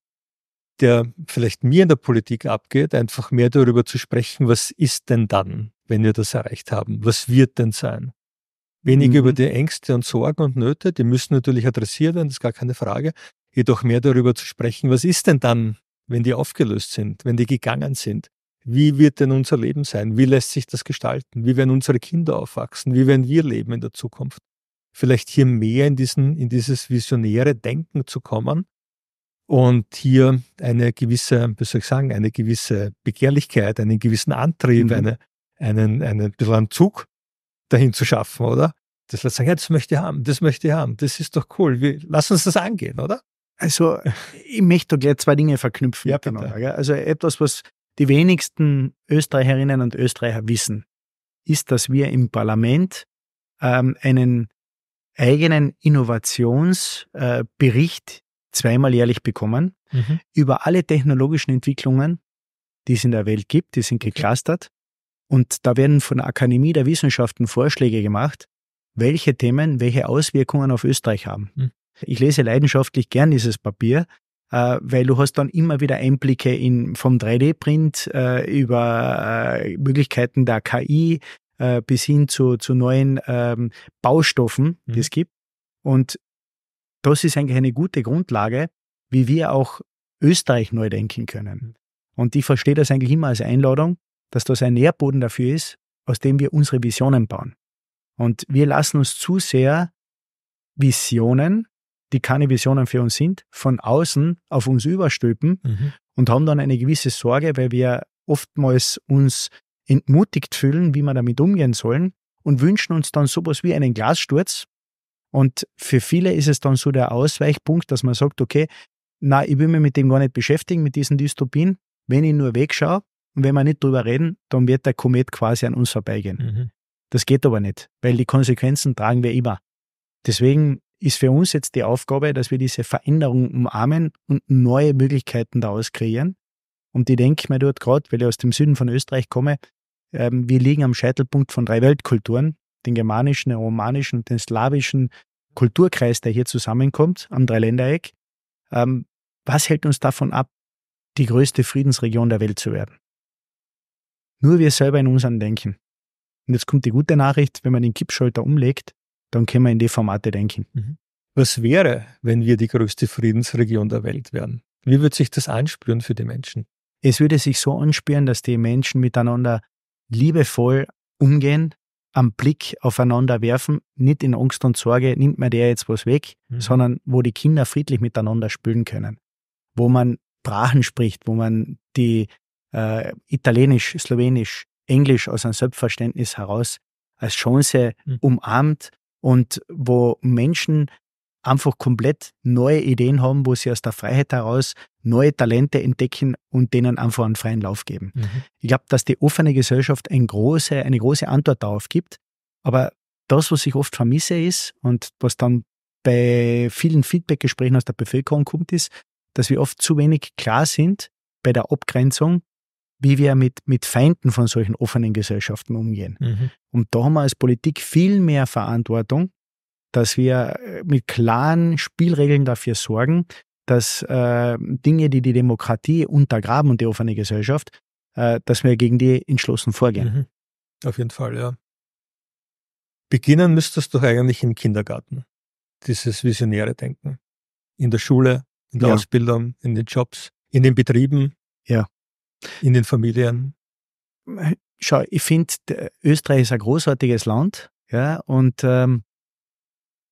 der vielleicht mir in der Politik abgeht, einfach mehr darüber zu sprechen, was ist denn dann, wenn wir das erreicht haben? Was wird denn sein? Weniger mhm. über die Ängste und Sorgen und Nöte, die müssen natürlich adressiert werden, das ist gar keine Frage. Jedoch mehr darüber zu sprechen, was ist denn dann, wenn die aufgelöst sind, wenn die gegangen sind? Wie wird denn unser Leben sein? Wie lässt sich das gestalten? Wie werden unsere Kinder aufwachsen? Wie werden wir leben in der Zukunft? Vielleicht hier mehr in diesen, in dieses visionäre Denken zu kommen und hier eine gewisse, wie soll ich sagen, eine gewisse Begehrlichkeit, einen gewissen Antrieb, mhm. eine, einen, einen bisschen einen Zug dahin zu schaffen, oder? Das wird sagen, ja, das möchte ich haben, das möchte ich haben, das ist doch cool. Wir, lass uns das angehen, oder? Also, [LAUGHS] ich möchte da gleich zwei Dinge verknüpfen. Ja, bitte. Also etwas, was die wenigsten Österreicherinnen und Österreicher wissen, ist, dass wir im Parlament ähm, einen eigenen Innovationsbericht äh, zweimal jährlich bekommen mhm. über alle technologischen Entwicklungen, die es in der Welt gibt. Die sind geclustert. Und da werden von der Akademie der Wissenschaften Vorschläge gemacht, welche Themen welche Auswirkungen auf Österreich haben. Mhm. Ich lese leidenschaftlich gern dieses Papier, äh, weil du hast dann immer wieder Einblicke in, vom 3D-Print äh, über äh, Möglichkeiten der KI äh, bis hin zu, zu neuen ähm, Baustoffen, die mhm. es gibt. Und das ist eigentlich eine gute Grundlage, wie wir auch Österreich neu denken können. Und ich verstehe das eigentlich immer als Einladung, dass das ein Nährboden dafür ist, aus dem wir unsere Visionen bauen. Und wir lassen uns zu sehr Visionen, die keine Visionen für uns sind, von außen auf uns überstülpen mhm. und haben dann eine gewisse Sorge, weil wir oftmals uns entmutigt fühlen, wie wir damit umgehen sollen und wünschen uns dann sowas wie einen Glassturz. Und für viele ist es dann so der Ausweichpunkt, dass man sagt, okay, na, ich will mich mit dem gar nicht beschäftigen, mit diesen Dystopien. Wenn ich nur wegschaue und wenn wir nicht drüber reden, dann wird der Komet quasi an uns vorbeigehen. Mhm. Das geht aber nicht, weil die Konsequenzen tragen wir immer. Deswegen ist für uns jetzt die Aufgabe, dass wir diese Veränderung umarmen und neue Möglichkeiten daraus kreieren. Und ich denke mir dort gerade, weil ich aus dem Süden von Österreich komme, ähm, wir liegen am Scheitelpunkt von drei Weltkulturen, den germanischen, den romanischen und den slawischen Kulturkreis, der hier zusammenkommt, am Dreiländereck. Ähm, was hält uns davon ab, die größte Friedensregion der Welt zu werden? Nur wir selber in unseren Denken. Und jetzt kommt die gute Nachricht, wenn man den Kippschalter umlegt, dann können wir in die Formate denken. Mhm. Was wäre, wenn wir die größte Friedensregion der Welt wären? Wie würde sich das anspüren für die Menschen? Es würde sich so anspüren, dass die Menschen miteinander liebevoll umgehen, am Blick aufeinander werfen, nicht in Angst und Sorge, nimmt mir der jetzt was weg, mhm. sondern wo die Kinder friedlich miteinander spielen können. Wo man Sprachen spricht, wo man die äh, Italienisch, Slowenisch, Englisch aus einem Selbstverständnis heraus als Chance mhm. umarmt und wo Menschen einfach komplett neue Ideen haben, wo sie aus der Freiheit heraus neue Talente entdecken und denen einfach einen freien Lauf geben. Mhm. Ich glaube, dass die offene Gesellschaft eine große, eine große Antwort darauf gibt. Aber das, was ich oft vermisse, ist und was dann bei vielen Feedbackgesprächen aus der Bevölkerung kommt, ist, dass wir oft zu wenig klar sind bei der Abgrenzung wie wir mit, mit Feinden von solchen offenen Gesellschaften umgehen. Mhm. Und da haben wir als Politik viel mehr Verantwortung, dass wir äh, mit klaren Spielregeln dafür sorgen, dass äh, Dinge, die die Demokratie untergraben und die offene Gesellschaft, äh, dass wir gegen die entschlossen vorgehen. Mhm. Auf jeden Fall, ja. Beginnen müsstest du eigentlich im Kindergarten, dieses visionäre Denken. In der Schule, in der ja. Ausbildung, in den Jobs, in den Betrieben. Ja in den Familien? Schau, ich finde, Österreich ist ein großartiges Land, ja, und ähm,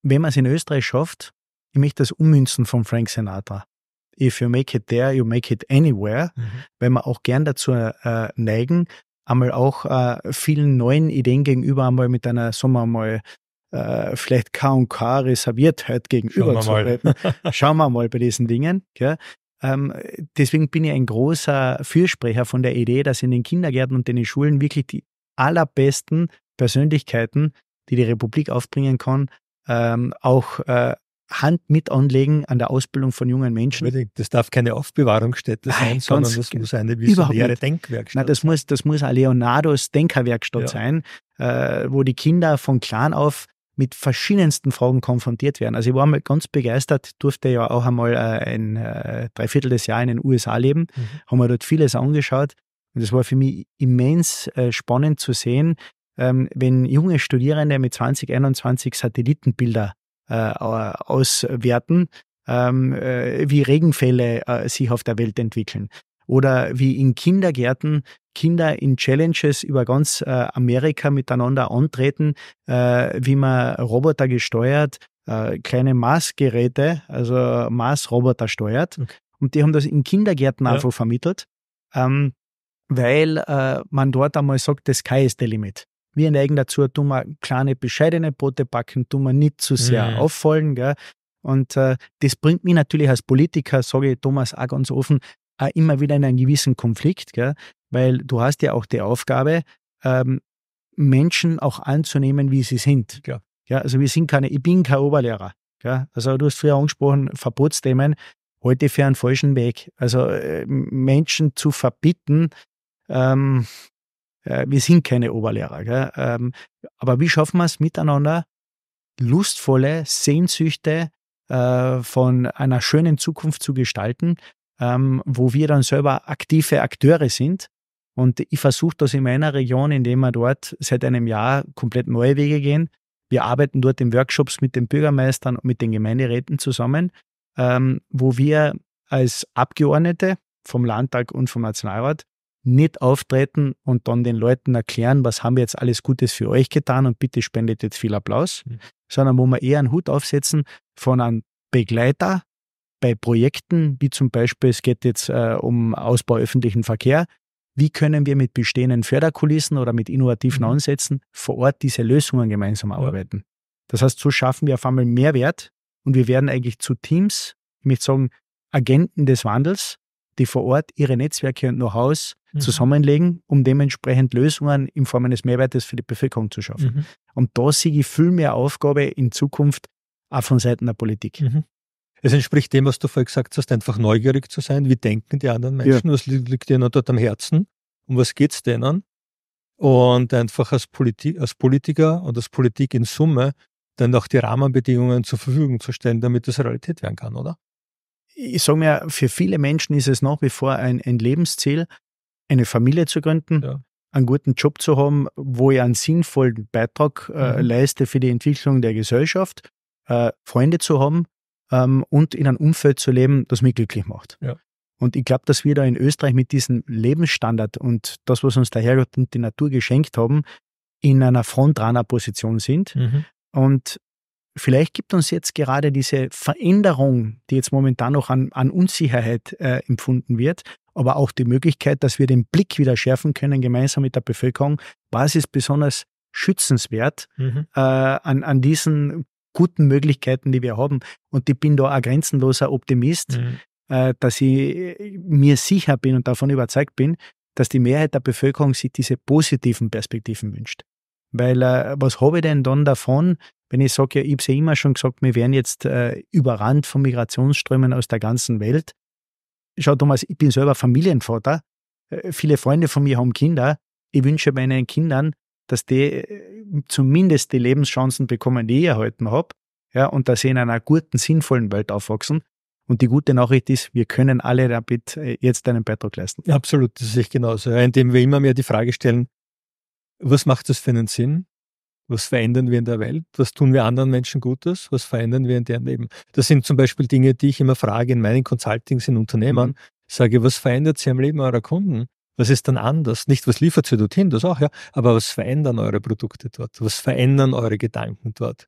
wenn man es in Österreich schafft, ich möchte das ummünzen von Frank Sinatra. If you make it there, you make it anywhere, mhm. weil wir auch gern dazu äh, neigen, einmal auch äh, vielen neuen Ideen gegenüber einmal mit einer, sagen wir mal, äh, vielleicht K&K Reserviertheit gegenüber zu treten. [LAUGHS] Schauen wir mal bei diesen Dingen. Gell? Ähm, deswegen bin ich ein großer Fürsprecher von der Idee, dass in den Kindergärten und in den Schulen wirklich die allerbesten Persönlichkeiten, die die Republik aufbringen kann, ähm, auch äh, Hand mit anlegen an der Ausbildung von jungen Menschen. Das darf keine Aufbewahrungsstätte sein, Nein, sondern das muss eine visionäre Denkwerkstatt Nein, das sein. Muss, das muss eine Leonardos Denkerwerkstatt ja. sein, äh, wo die Kinder von klein auf mit verschiedensten Fragen konfrontiert werden. Also ich war mal ganz begeistert, durfte ja auch einmal äh, ein äh, Dreiviertel des Jahres in den USA leben, mhm. haben wir dort vieles angeschaut und es war für mich immens äh, spannend zu sehen, ähm, wenn junge Studierende mit 20, 21 Satellitenbilder äh, auswerten, ähm, äh, wie Regenfälle äh, sich auf der Welt entwickeln oder wie in Kindergärten Kinder in Challenges über ganz äh, Amerika miteinander antreten, äh, wie man Roboter gesteuert, äh, kleine Maßgeräte, also Maßroboter steuert. Okay. Und die haben das in Kindergärten Ja. einfach vermittelt, ähm, weil äh, man dort einmal sagt, das Sky ist der Limit. Wir neigen dazu, tun wir kleine, bescheidene Brote backen, tun wir nicht zu sehr Mhm. auffallen. Gell? Und äh, das bringt mich natürlich als Politiker, sage ich Thomas auch ganz offen, auch immer wieder in einen gewissen Konflikt, gell? weil du hast ja auch die Aufgabe, ähm, Menschen auch anzunehmen, wie sie sind. Klar. Ja, also wir sind keine, ich bin kein Oberlehrer. Ja, also du hast früher angesprochen, Verbotsthemen, heute für einen falschen Weg. Also äh, Menschen zu verbieten, ähm, äh, wir sind keine Oberlehrer. Gell? Ähm, aber wie schaffen wir es miteinander, lustvolle Sehnsüchte äh, von einer schönen Zukunft zu gestalten, ähm, wo wir dann selber aktive Akteure sind. Und ich versuche das in meiner Region, indem wir dort seit einem Jahr komplett neue Wege gehen. Wir arbeiten dort in Workshops mit den Bürgermeistern und mit den Gemeinderäten zusammen, ähm, wo wir als Abgeordnete vom Landtag und vom Nationalrat nicht auftreten und dann den Leuten erklären, was haben wir jetzt alles Gutes für euch getan und bitte spendet jetzt viel Applaus, Mhm. sondern wo wir eher einen Hut aufsetzen von einem Begleiter bei Projekten, wie zum Beispiel, es geht jetzt äh, um Ausbau öffentlichen Verkehr. Wie können wir mit bestehenden Förderkulissen oder mit innovativen Mhm. Ansätzen vor Ort diese Lösungen gemeinsam arbeiten? Das heißt, so schaffen wir auf einmal Mehrwert und wir werden eigentlich zu Teams, ich möchte sagen, Agenten des Wandels, die vor Ort ihre Netzwerke und Know-hows Mhm. zusammenlegen, um dementsprechend Lösungen in Form eines Mehrwertes für die Bevölkerung zu schaffen. Mhm. Und da sehe ich viel mehr Aufgabe in Zukunft auch von Seiten der Politik. Mhm. Es entspricht dem, was du vorher gesagt hast, einfach neugierig zu sein. Wie denken die anderen Menschen? Was li- liegt ihnen dort am Herzen? Um was geht's denen? Und einfach als, Politi als Politiker und als Politik in Summe dann auch die Rahmenbedingungen zur Verfügung zu stellen, damit das Realität werden kann, oder? Ich sage mir, für viele Menschen ist es nach wie vor ein, ein Lebensziel, eine Familie zu gründen, Ja. einen guten Job zu haben, wo ich einen sinnvollen Beitrag äh, Mhm. leiste für die Entwicklung der Gesellschaft, äh, Freunde zu haben ähm, und in einem Umfeld zu leben, das mich glücklich macht. Ja. Und ich glaube, dass wir da in Österreich mit diesem Lebensstandard und das, was uns der Herrgott und die Natur geschenkt haben, in einer Frontrunner-Position sind. Mhm. Und vielleicht gibt uns jetzt gerade diese Veränderung, die jetzt momentan noch an, an Unsicherheit äh, empfunden wird, aber auch die Möglichkeit, dass wir den Blick wieder schärfen können, gemeinsam mit der Bevölkerung, was ist besonders schützenswert Mhm. äh, an, an diesen guten Möglichkeiten, die wir haben. Und ich bin da ein grenzenloser Optimist, Mhm. äh, dass ich mir sicher bin und davon überzeugt bin, dass die Mehrheit der Bevölkerung sich diese positiven Perspektiven wünscht. Weil äh, was habe ich denn dann davon, wenn ich sage, ja, ich habe ja immer schon gesagt, wir werden jetzt äh, überrannt von Migrationsströmen aus der ganzen Welt. Schau, Thomas, ich bin selber Familienvater. Äh, viele Freunde von mir haben Kinder. Ich wünsche meinen Kindern, dass die äh, zumindest die Lebenschancen bekommen, die ich erhalten habe. Ja, und dass sie in einer guten, sinnvollen Welt aufwachsen. Und die gute Nachricht ist, wir können alle damit äh, jetzt einen Beitrag leisten. Absolut, das sehe ich genauso. Indem wir immer mehr die Frage stellen, was macht das für einen Sinn? Was verändern wir in der Welt? Was tun wir anderen Menschen Gutes? Was verändern wir in deren Leben? Das sind zum Beispiel Dinge, die ich immer frage in meinen Consultings in Unternehmen. Mhm. Sage, was verändert sie am Leben eurer Kunden? Was ist dann anders? Nicht, was liefert sie dorthin, das auch, ja, aber was verändern eure Produkte dort? Was verändern eure Gedanken dort?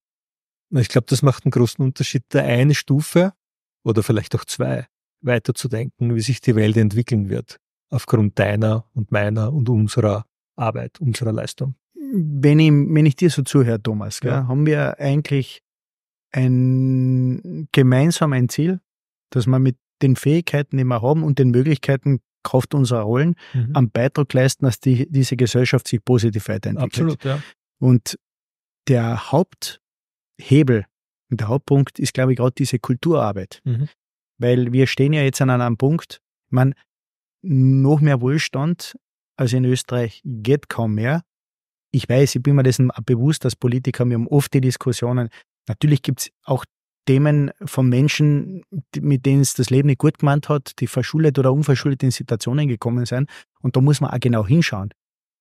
Ich glaube, das macht einen großen Unterschied, da eine Stufe oder vielleicht auch zwei weiterzudenken, wie sich die Welt entwickeln wird, aufgrund deiner und meiner und unserer Arbeit, unserer Leistung. Wenn ich, wenn ich dir so zuhöre, Thomas, gell, Ja. haben wir eigentlich ein gemeinsam ein Ziel, dass wir mit den Fähigkeiten, die wir haben und den Möglichkeiten Kraft unserer Rollen Mhm. einen Beitrag leisten, dass die, diese Gesellschaft sich positiv weiterentwickelt. Absolut, ja. Und der Haupthebel und der Hauptpunkt ist, glaube ich, gerade diese Kulturarbeit. Mhm. Weil wir stehen ja jetzt an einem Punkt, man, noch mehr Wohlstand als in Österreich geht kaum mehr. Ich weiß, ich bin mir dessen bewusst, dass Politiker, wir haben oft die Diskussionen, natürlich gibt es auch Themen von Menschen, mit denen es das Leben nicht gut gemeint hat, die verschuldet oder unverschuldet in Situationen gekommen sind. Und da muss man auch genau hinschauen.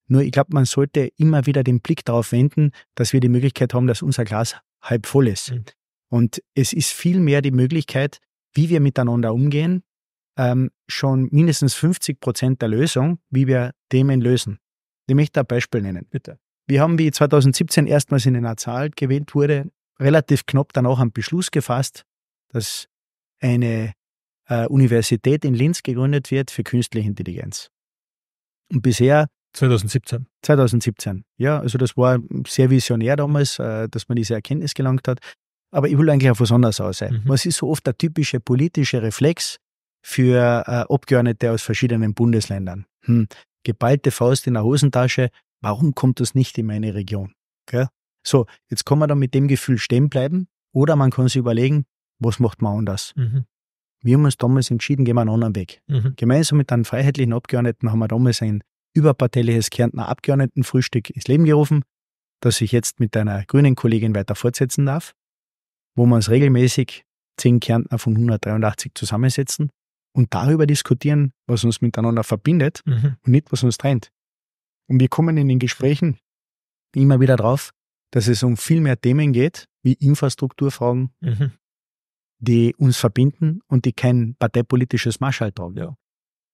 Nur ich glaube, man sollte immer wieder den Blick darauf wenden, dass wir die Möglichkeit haben, dass unser Glas halb voll ist. Mhm. Und es ist vielmehr die Möglichkeit, wie wir miteinander umgehen, ähm, schon mindestens 50 Prozent der Lösung, wie wir Themen lösen. Ich möchte ein Beispiel nennen. Bitte. Wir haben, wie 2017 erstmals in den National gewählt wurde, relativ knapp danach einen Beschluss gefasst, dass eine äh, Universität in Linz gegründet wird für künstliche Intelligenz. Und bisher 2017. 2017. Ja, also das war sehr visionär damals, äh, dass man diese Erkenntnis gelangt hat. Aber ich will eigentlich auf was anderes aus sein. Mhm. Was ist so oft der typische politische Reflex für äh, Abgeordnete aus verschiedenen Bundesländern? Hm, geballte Faust in der Hosentasche, warum kommt das nicht in meine Region? Okay? So, jetzt kann man dann mit dem Gefühl stehen bleiben oder man kann sich überlegen, was macht man anders? Mhm. Wir haben uns damals entschieden, gehen wir einen anderen Weg. Mhm. Gemeinsam mit einem freiheitlichen Abgeordneten haben wir damals ein überparteiliches Kärntner Abgeordnetenfrühstück ins Leben gerufen, das ich jetzt mit einer grünen Kollegin weiter fortsetzen darf, wo wir uns regelmäßig zehn Kärntner von 183 zusammensetzen und darüber diskutieren, was uns miteinander verbindet mhm. und nicht, was uns trennt. Und wir kommen in den Gesprächen immer wieder drauf, dass es um viel mehr Themen geht, wie Infrastrukturfragen, mhm. die uns verbinden und die kein parteipolitisches Marschall tragen. Ja.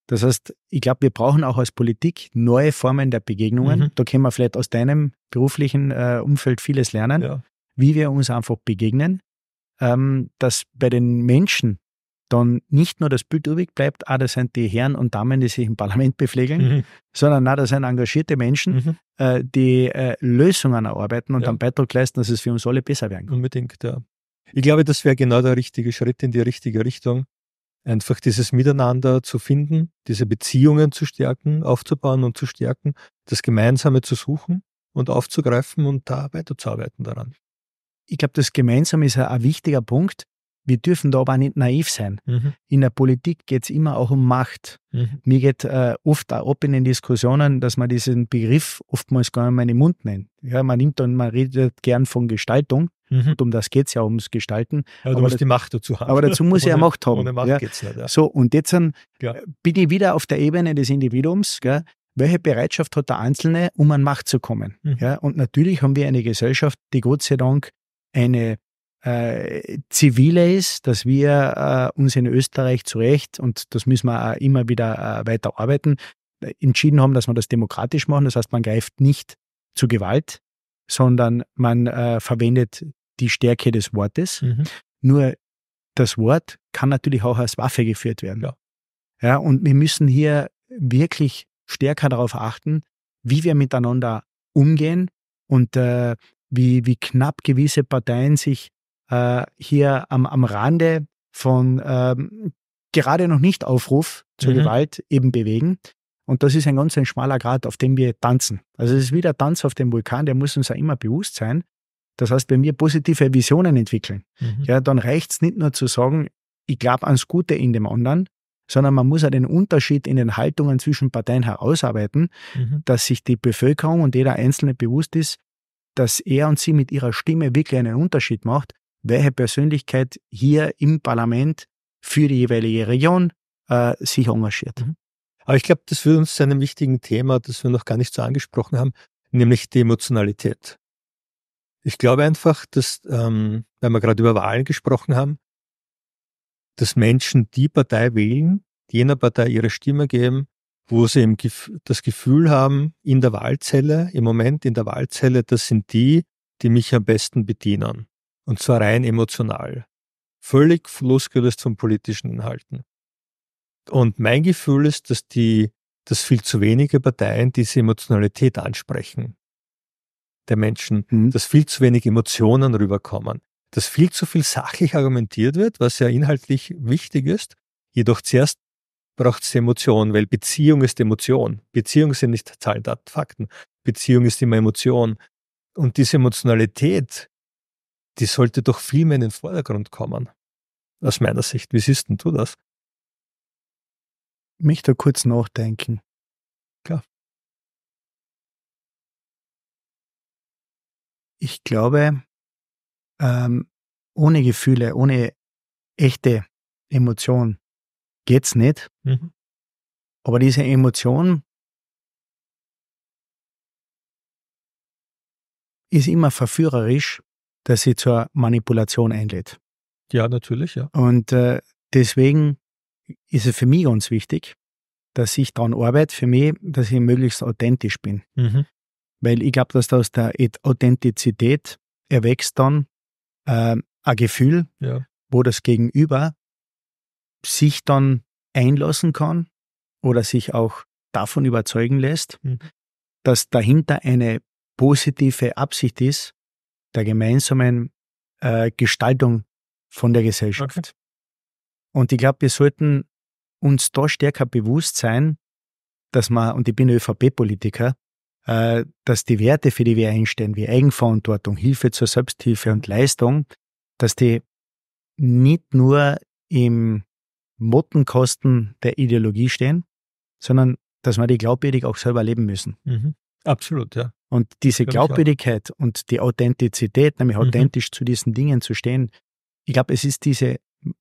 Das heißt, ich glaube, wir brauchen auch als Politik neue Formen der Begegnungen. Mhm. Da können wir vielleicht aus deinem beruflichen äh, Umfeld vieles lernen, ja. wie wir uns einfach begegnen, ähm, dass bei den Menschen dann nicht nur das Bild übrig bleibt, ah, das sind die Herren und Damen, die sich im Parlament beflegeln, mhm. sondern na, das sind engagierte Menschen, mhm. äh, die äh, Lösungen erarbeiten und ja. dann Beitrag leisten, dass es für uns alle besser werden kann. Unbedingt, ja. Ich glaube, das wäre genau der richtige Schritt in die richtige Richtung. Einfach dieses Miteinander zu finden, diese Beziehungen zu stärken, aufzubauen und zu stärken, das Gemeinsame zu suchen und aufzugreifen und da weiterzuarbeiten daran. Ich glaube, das Gemeinsame ist ein, ein wichtiger Punkt. Wir dürfen da aber auch nicht naiv sein. Mhm. In der Politik geht es immer auch um Macht. Mhm. Mir geht äh, oft auch ab in den Diskussionen, dass man diesen Begriff oftmals gar nicht mehr in den Mund nennt. Ja, man nimmt dann, man redet gern von Gestaltung. Mhm. Und um das geht es ja, ums Gestalten. Ja, du aber musst das, die Macht dazu haben. Aber dazu muss [LAUGHS] ich ja Macht haben. Ohne Macht ja. geht's nicht. Ja. So, und jetzt dann, ja. bin ich wieder auf der Ebene des Individuums. Gell? Welche Bereitschaft hat der Einzelne, um an Macht zu kommen? Mhm. Ja, und natürlich haben wir eine Gesellschaft, die Gott sei Dank eine äh, zivile ist, dass wir äh, uns in Österreich zu Recht, und das müssen wir auch immer wieder äh, weiter arbeiten, entschieden haben, dass wir das demokratisch machen. Das heißt, man greift nicht zu Gewalt, sondern man äh, verwendet die Stärke des Wortes. Mhm. Nur das Wort kann natürlich auch als Waffe geführt werden. Ja. ja, und wir müssen hier wirklich stärker darauf achten, wie wir miteinander umgehen und äh, wie, wie knapp gewisse Parteien sich äh, hier am, am Rande von ähm, gerade noch nicht Aufruf zur mhm. Gewalt eben bewegen. Und das ist ein ganz ein schmaler Grad, auf dem wir tanzen. Also es ist wie der Tanz auf dem Vulkan, der muss uns ja immer bewusst sein. Das heißt, wenn wir positive Visionen entwickeln, mhm. ja, dann reicht es nicht nur zu sagen, ich glaube ans Gute in dem anderen, sondern man muss ja den Unterschied in den Haltungen zwischen Parteien herausarbeiten, mhm. dass sich die Bevölkerung und jeder Einzelne bewusst ist, dass er und sie mit ihrer Stimme wirklich einen Unterschied macht welche Persönlichkeit hier im Parlament für die jeweilige Region äh, sich engagiert. Mhm. Aber ich glaube, das führt uns zu einem wichtigen Thema, das wir noch gar nicht so angesprochen haben, nämlich die Emotionalität. Ich glaube einfach, dass, ähm, weil wir gerade über Wahlen gesprochen haben, dass Menschen die Partei wählen, jener Partei ihre Stimme geben, wo sie im das Gefühl haben, in der Wahlzelle, im Moment in der Wahlzelle, das sind die, die mich am besten bedienen. Und zwar rein emotional. Völlig losgelöst von politischen Inhalten. Und mein Gefühl ist, dass die, dass viel zu wenige Parteien diese Emotionalität ansprechen. Der Menschen, mhm. dass viel zu wenig Emotionen rüberkommen. Dass viel zu viel sachlich argumentiert wird, was ja inhaltlich wichtig ist. Jedoch zuerst braucht es Emotion, weil Beziehung ist Emotion. Beziehung sind nicht Zahlen, Daten, Fakten. Beziehung ist immer Emotion. Und diese Emotionalität, die sollte doch viel mehr in den Vordergrund kommen. Aus meiner Sicht. Wie siehst denn du das? Mich da kurz nachdenken. Klar. Ich glaube, ähm, ohne Gefühle, ohne echte Emotion geht's nicht. Mhm. Aber diese Emotion ist immer verführerisch dass sie zur Manipulation einlädt. Ja, natürlich, ja. Und äh, deswegen ist es für mich ganz wichtig, dass ich daran arbeite, für mich, dass ich möglichst authentisch bin. Mhm. Weil ich glaube, dass da aus der Authentizität erwächst dann äh, ein Gefühl, ja. wo das Gegenüber sich dann einlassen kann oder sich auch davon überzeugen lässt, mhm. dass dahinter eine positive Absicht ist, der gemeinsamen äh, Gestaltung von der Gesellschaft. Okay. Und ich glaube, wir sollten uns da stärker bewusst sein, dass man, und ich bin ÖVP-Politiker, äh, dass die Werte, für die wir einstehen, wie Eigenverantwortung, Hilfe zur Selbsthilfe und Leistung, dass die nicht nur im Mottenkosten der Ideologie stehen, sondern dass wir die glaubwürdig auch selber leben müssen. Mhm. Absolut, ja. Und diese Glaubwürdigkeit und die Authentizität, nämlich mhm. authentisch zu diesen Dingen zu stehen, ich glaube, es ist diese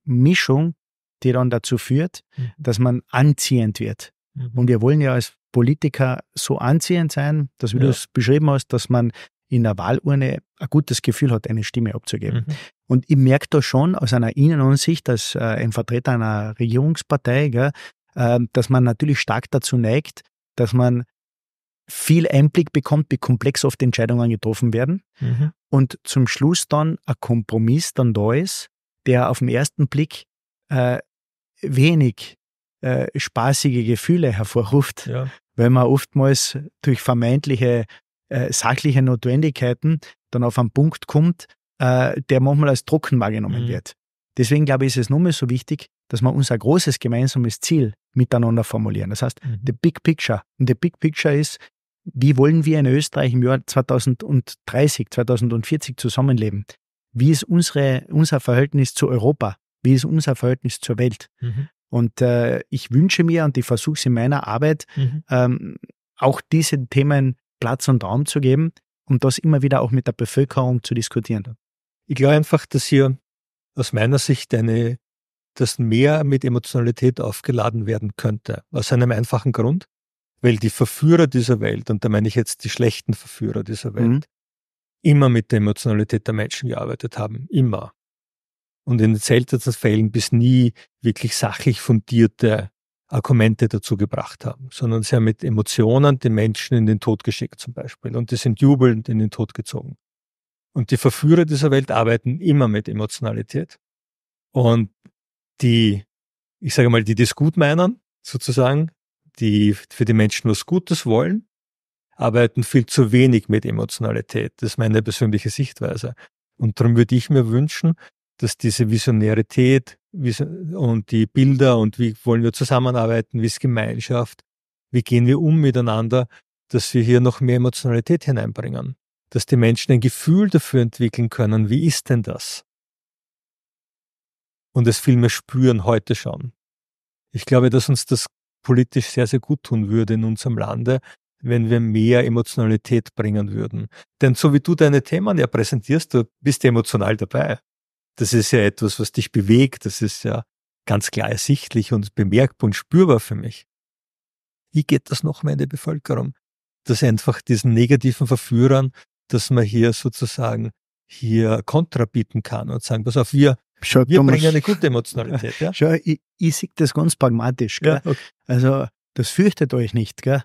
Mischung, die dann dazu führt, mhm. dass man anziehend wird. Mhm. Und wir wollen ja als Politiker so anziehend sein, dass, wie ja. du es beschrieben hast, dass man in der Wahlurne ein gutes Gefühl hat, eine Stimme abzugeben. Mhm. Und ich merke da schon aus einer Innenansicht, als äh, ein Vertreter einer Regierungspartei, gell, äh, dass man natürlich stark dazu neigt, dass man viel Einblick bekommt, wie komplex oft Entscheidungen getroffen werden mhm. und zum Schluss dann ein Kompromiss dann da ist, der auf den ersten Blick äh, wenig äh, spaßige Gefühle hervorruft, ja. weil man oftmals durch vermeintliche äh, sachliche Notwendigkeiten dann auf einen Punkt kommt, äh, der manchmal als trocken wahrgenommen mhm. wird. Deswegen glaube ich, ist es nochmal so wichtig, dass wir unser großes gemeinsames Ziel miteinander formulieren. Das heißt, mhm. the big picture. Und the big picture ist, wie wollen wir in Österreich im Jahr 2030, 2040 zusammenleben? Wie ist unsere, unser Verhältnis zu Europa? Wie ist unser Verhältnis zur Welt? Mhm. Und äh, ich wünsche mir, und ich versuche es in meiner Arbeit, mhm. ähm, auch diese Themen Platz und Raum zu geben, um das immer wieder auch mit der Bevölkerung zu diskutieren. Ich glaube einfach, dass hier aus meiner Sicht eine, dass mehr mit Emotionalität aufgeladen werden könnte. Aus einem einfachen Grund, weil die Verführer dieser Welt, und da meine ich jetzt die schlechten Verführer dieser Welt, mhm. immer mit der Emotionalität der Menschen gearbeitet haben. Immer. Und in den seltensten Fällen bis nie wirklich sachlich fundierte Argumente dazu gebracht haben, sondern sie haben mit Emotionen den Menschen in den Tod geschickt zum Beispiel und die sind jubelnd in den Tod gezogen. Und die Verführer dieser Welt arbeiten immer mit Emotionalität. Und die, ich sage mal, die das gut meinen, sozusagen, die für die Menschen was Gutes wollen, arbeiten viel zu wenig mit Emotionalität. Das ist meine persönliche Sichtweise. Und darum würde ich mir wünschen, dass diese Visionärität und die Bilder und wie wollen wir zusammenarbeiten, wie ist Gemeinschaft, wie gehen wir um miteinander, dass wir hier noch mehr Emotionalität hineinbringen, dass die Menschen ein Gefühl dafür entwickeln können, wie ist denn das? Und es viel mehr spüren heute schon. Ich glaube, dass uns das politisch sehr, sehr gut tun würde in unserem Lande, wenn wir mehr Emotionalität bringen würden. Denn so wie du deine Themen ja präsentierst, du bist emotional dabei. Das ist ja etwas, was dich bewegt. Das ist ja ganz klar ersichtlich und bemerkbar und spürbar für mich. Wie geht das noch mehr in der Bevölkerung? Dass einfach diesen negativen Verführern, dass man hier sozusagen hier Kontra bieten kann und sagen, pass auf, wir, Schau, wir Thomas, bringen eine gute Emotionalität. Ja? Schau, ich, ich sehe das ganz pragmatisch. Ja, okay. Also, das fürchtet euch nicht. Gell?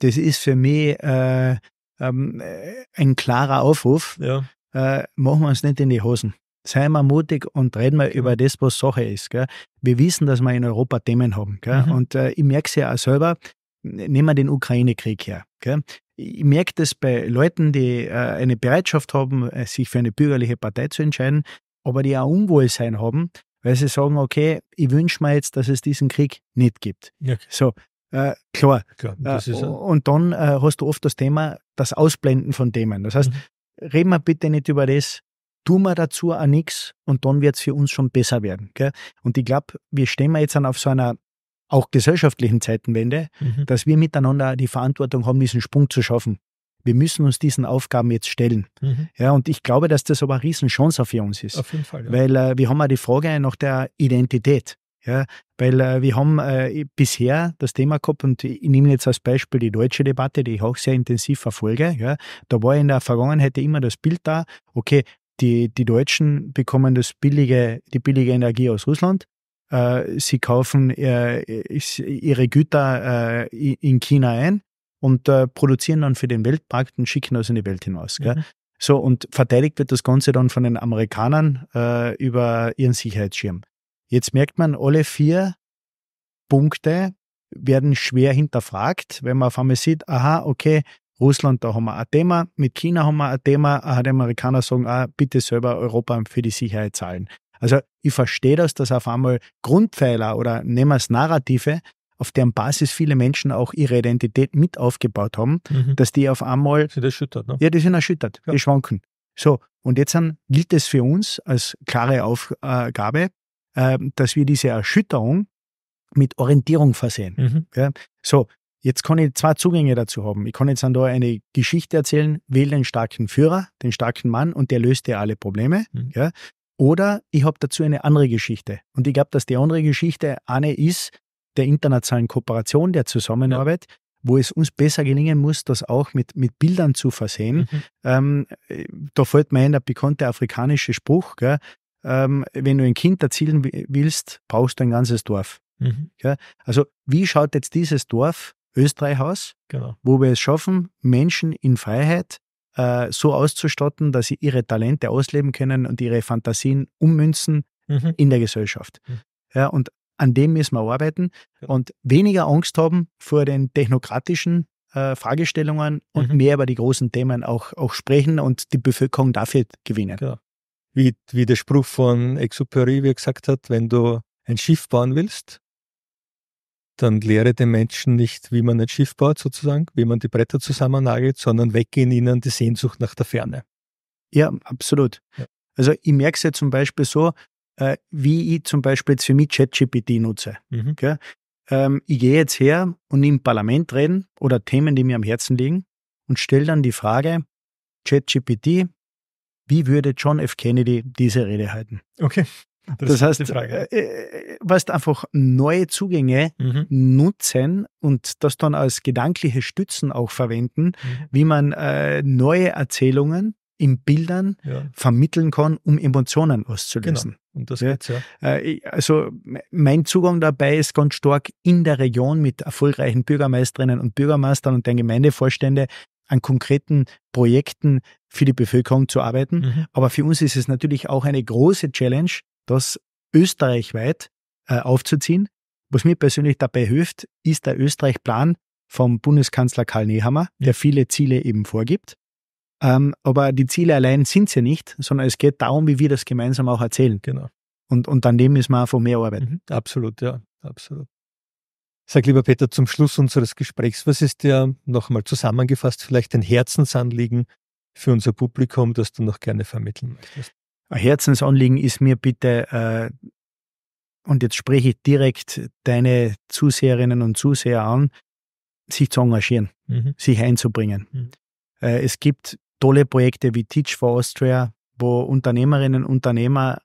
Das ist für mich äh, ähm, äh, ein klarer Aufruf. Ja. Äh, machen wir uns nicht in die Hosen. Seien wir mutig und reden wir über das, was Sache ist. Gell? Wir wissen, dass wir in Europa Themen haben. Mhm. Und äh, ich merke es ja auch selber, nehmen wir den Ukraine-Krieg her. Gell? Ich merke das bei Leuten, die äh, eine Bereitschaft haben, äh, sich für eine bürgerliche Partei zu entscheiden, aber die auch Unwohlsein haben, weil sie sagen, okay, ich wünsche mir jetzt, dass es diesen Krieg nicht gibt. Okay. So, äh, klar. klar äh, und dann äh, hast du oft das Thema, das Ausblenden von Themen. Das heißt, mhm. reden wir bitte nicht über das, tun wir dazu auch nichts und dann wird es für uns schon besser werden. Gell? Und ich glaube, wir stehen wir jetzt dann auf so einer auch gesellschaftlichen Zeitenwende, mhm. dass wir miteinander die Verantwortung haben, diesen Sprung zu schaffen. Wir müssen uns diesen Aufgaben jetzt stellen. Mhm. Ja, und ich glaube, dass das aber eine Riesenchance für uns ist. Auf jeden Fall. Ja. Weil äh, wir haben auch die Frage nach der Identität. Ja, weil äh, wir haben äh, bisher das Thema gehabt und ich nehme jetzt als Beispiel die deutsche Debatte, die ich auch sehr intensiv verfolge. Ja, da war in der Vergangenheit immer das Bild da, okay, die, die Deutschen bekommen das billige, die billige Energie aus Russland. Äh, sie kaufen äh, ihre Güter äh, in China ein und äh, produzieren dann für den Weltmarkt und schicken das in die Welt hinaus. Mhm. So, und verteidigt wird das Ganze dann von den Amerikanern äh, über ihren Sicherheitsschirm. Jetzt merkt man, alle vier Punkte werden schwer hinterfragt, wenn man auf einmal sieht, aha, okay, Russland, da haben wir ein Thema, mit China haben wir ein Thema, aha, die Amerikaner sagen, ah, bitte selber Europa für die Sicherheit zahlen. Also ich verstehe das, dass auf einmal Grundpfeiler oder nehmen wir es Narrative, auf deren Basis viele Menschen auch ihre Identität mit aufgebaut haben, mhm. dass die auf einmal. Sind erschüttert, ne? Ja, die sind erschüttert, ja. die schwanken. So, und jetzt dann gilt es für uns als klare Aufgabe, äh, dass wir diese Erschütterung mit Orientierung versehen. Mhm. Ja, so, jetzt kann ich zwei Zugänge dazu haben. Ich kann jetzt dann da eine Geschichte erzählen, wähle den starken Führer, den starken Mann und der löst dir alle Probleme. Mhm. Ja, oder ich habe dazu eine andere Geschichte. Und ich glaube, dass die andere Geschichte eine ist der internationalen Kooperation, der Zusammenarbeit, ja. wo es uns besser gelingen muss, das auch mit, mit Bildern zu versehen. Mhm. Ähm, da fällt mir ein der bekannte afrikanische Spruch, gell? Ähm, wenn du ein Kind erzielen willst, brauchst du ein ganzes Dorf. Mhm. Also wie schaut jetzt dieses Dorf Österreich aus, genau. wo wir es schaffen, Menschen in Freiheit äh, so auszustatten, dass sie ihre Talente ausleben können und ihre Fantasien ummünzen mhm. in der Gesellschaft. Mhm. Ja, und an dem müssen wir arbeiten und weniger Angst haben vor den technokratischen äh, Fragestellungen und mhm. mehr über die großen Themen auch, auch sprechen und die Bevölkerung dafür gewinnen. Ja. Wie, wie der Spruch von Exupéry, wie er gesagt hat, wenn du ein Schiff bauen willst, dann lehre den Menschen nicht, wie man ein Schiff baut, sozusagen, wie man die Bretter zusammennagelt, sondern wecke in ihnen die Sehnsucht nach der Ferne. Ja, absolut. Ja. Also ich merke es ja zum Beispiel so, äh, wie ich zum Beispiel jetzt für mich ChatGPT nutze. Mhm. Ähm, ich gehe jetzt her und im Parlament reden oder Themen, die mir am Herzen liegen und stelle dann die Frage, ChatGPT, wie würde John F. Kennedy diese Rede halten? Okay. Das, das heißt, äh, äh, was einfach neue Zugänge mhm. nutzen und das dann als gedankliche Stützen auch verwenden, mhm. wie man äh, neue Erzählungen in Bildern ja. vermitteln kann, um Emotionen auszulösen. Und das geht's, ja. Äh, also mein Zugang dabei ist ganz stark in der Region mit erfolgreichen Bürgermeisterinnen und Bürgermeistern und den Gemeindevorstände an konkreten Projekten für die Bevölkerung zu arbeiten. Mhm. Aber für uns ist es natürlich auch eine große Challenge, das österreichweit äh, aufzuziehen. Was mir persönlich dabei hilft, ist der Österreich-Plan vom Bundeskanzler Karl Nehammer, der viele Ziele eben vorgibt. Ähm, aber die Ziele allein sind sie ja nicht, sondern es geht darum, wie wir das gemeinsam auch erzählen. Genau. Und, und an dem müssen wir einfach mehr arbeiten. Mhm, absolut, ja, absolut. Sag lieber Peter, zum Schluss unseres Gesprächs, was ist dir nochmal zusammengefasst vielleicht ein Herzensanliegen für unser Publikum, das du noch gerne vermitteln möchtest? Ein Herzensanliegen ist mir bitte, äh, und jetzt spreche ich direkt deine Zuseherinnen und Zuseher an, sich zu engagieren, mhm. sich einzubringen. Mhm. Äh, es gibt tolle Projekte wie Teach for Austria, wo Unternehmerinnen, Unternehmer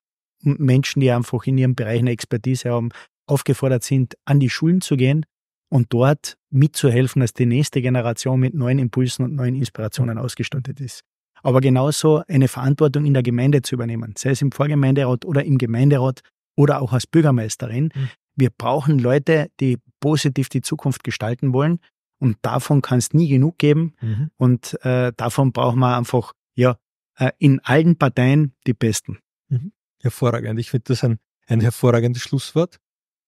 und Menschen, die einfach in ihrem Bereich eine Expertise haben, aufgefordert sind, an die Schulen zu gehen und dort mitzuhelfen, dass die nächste Generation mit neuen Impulsen und neuen Inspirationen ausgestattet ist. Aber genauso eine Verantwortung in der Gemeinde zu übernehmen, sei es im Vorgemeinderat oder im Gemeinderat oder auch als Bürgermeisterin. Mhm. Wir brauchen Leute, die positiv die Zukunft gestalten wollen und davon kann es nie genug geben. Mhm. Und äh, davon brauchen wir einfach, ja, äh, in allen Parteien die Besten. Mhm. Hervorragend. Ich finde das ein, ein hervorragendes Schlusswort.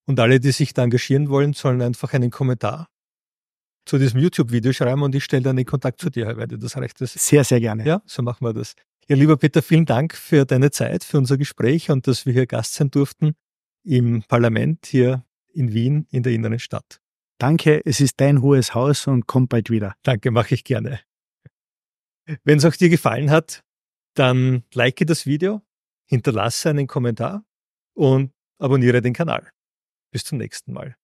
Und alle, die sich da engagieren wollen, sollen einfach einen Kommentar zu diesem YouTube-Video schreiben und ich stelle dann den Kontakt zu dir, weil das reicht. Das sehr, sehr gerne. Ja, so machen wir das. Ja, lieber Peter, vielen Dank für deine Zeit, für unser Gespräch und dass wir hier Gast sein durften im Parlament hier in Wien in der inneren Stadt. Danke, es ist dein hohes Haus und komm bald wieder. Danke, mache ich gerne. Wenn es auch dir gefallen hat, dann like das Video, hinterlasse einen Kommentar und abonniere den Kanal. Bis zum nächsten Mal.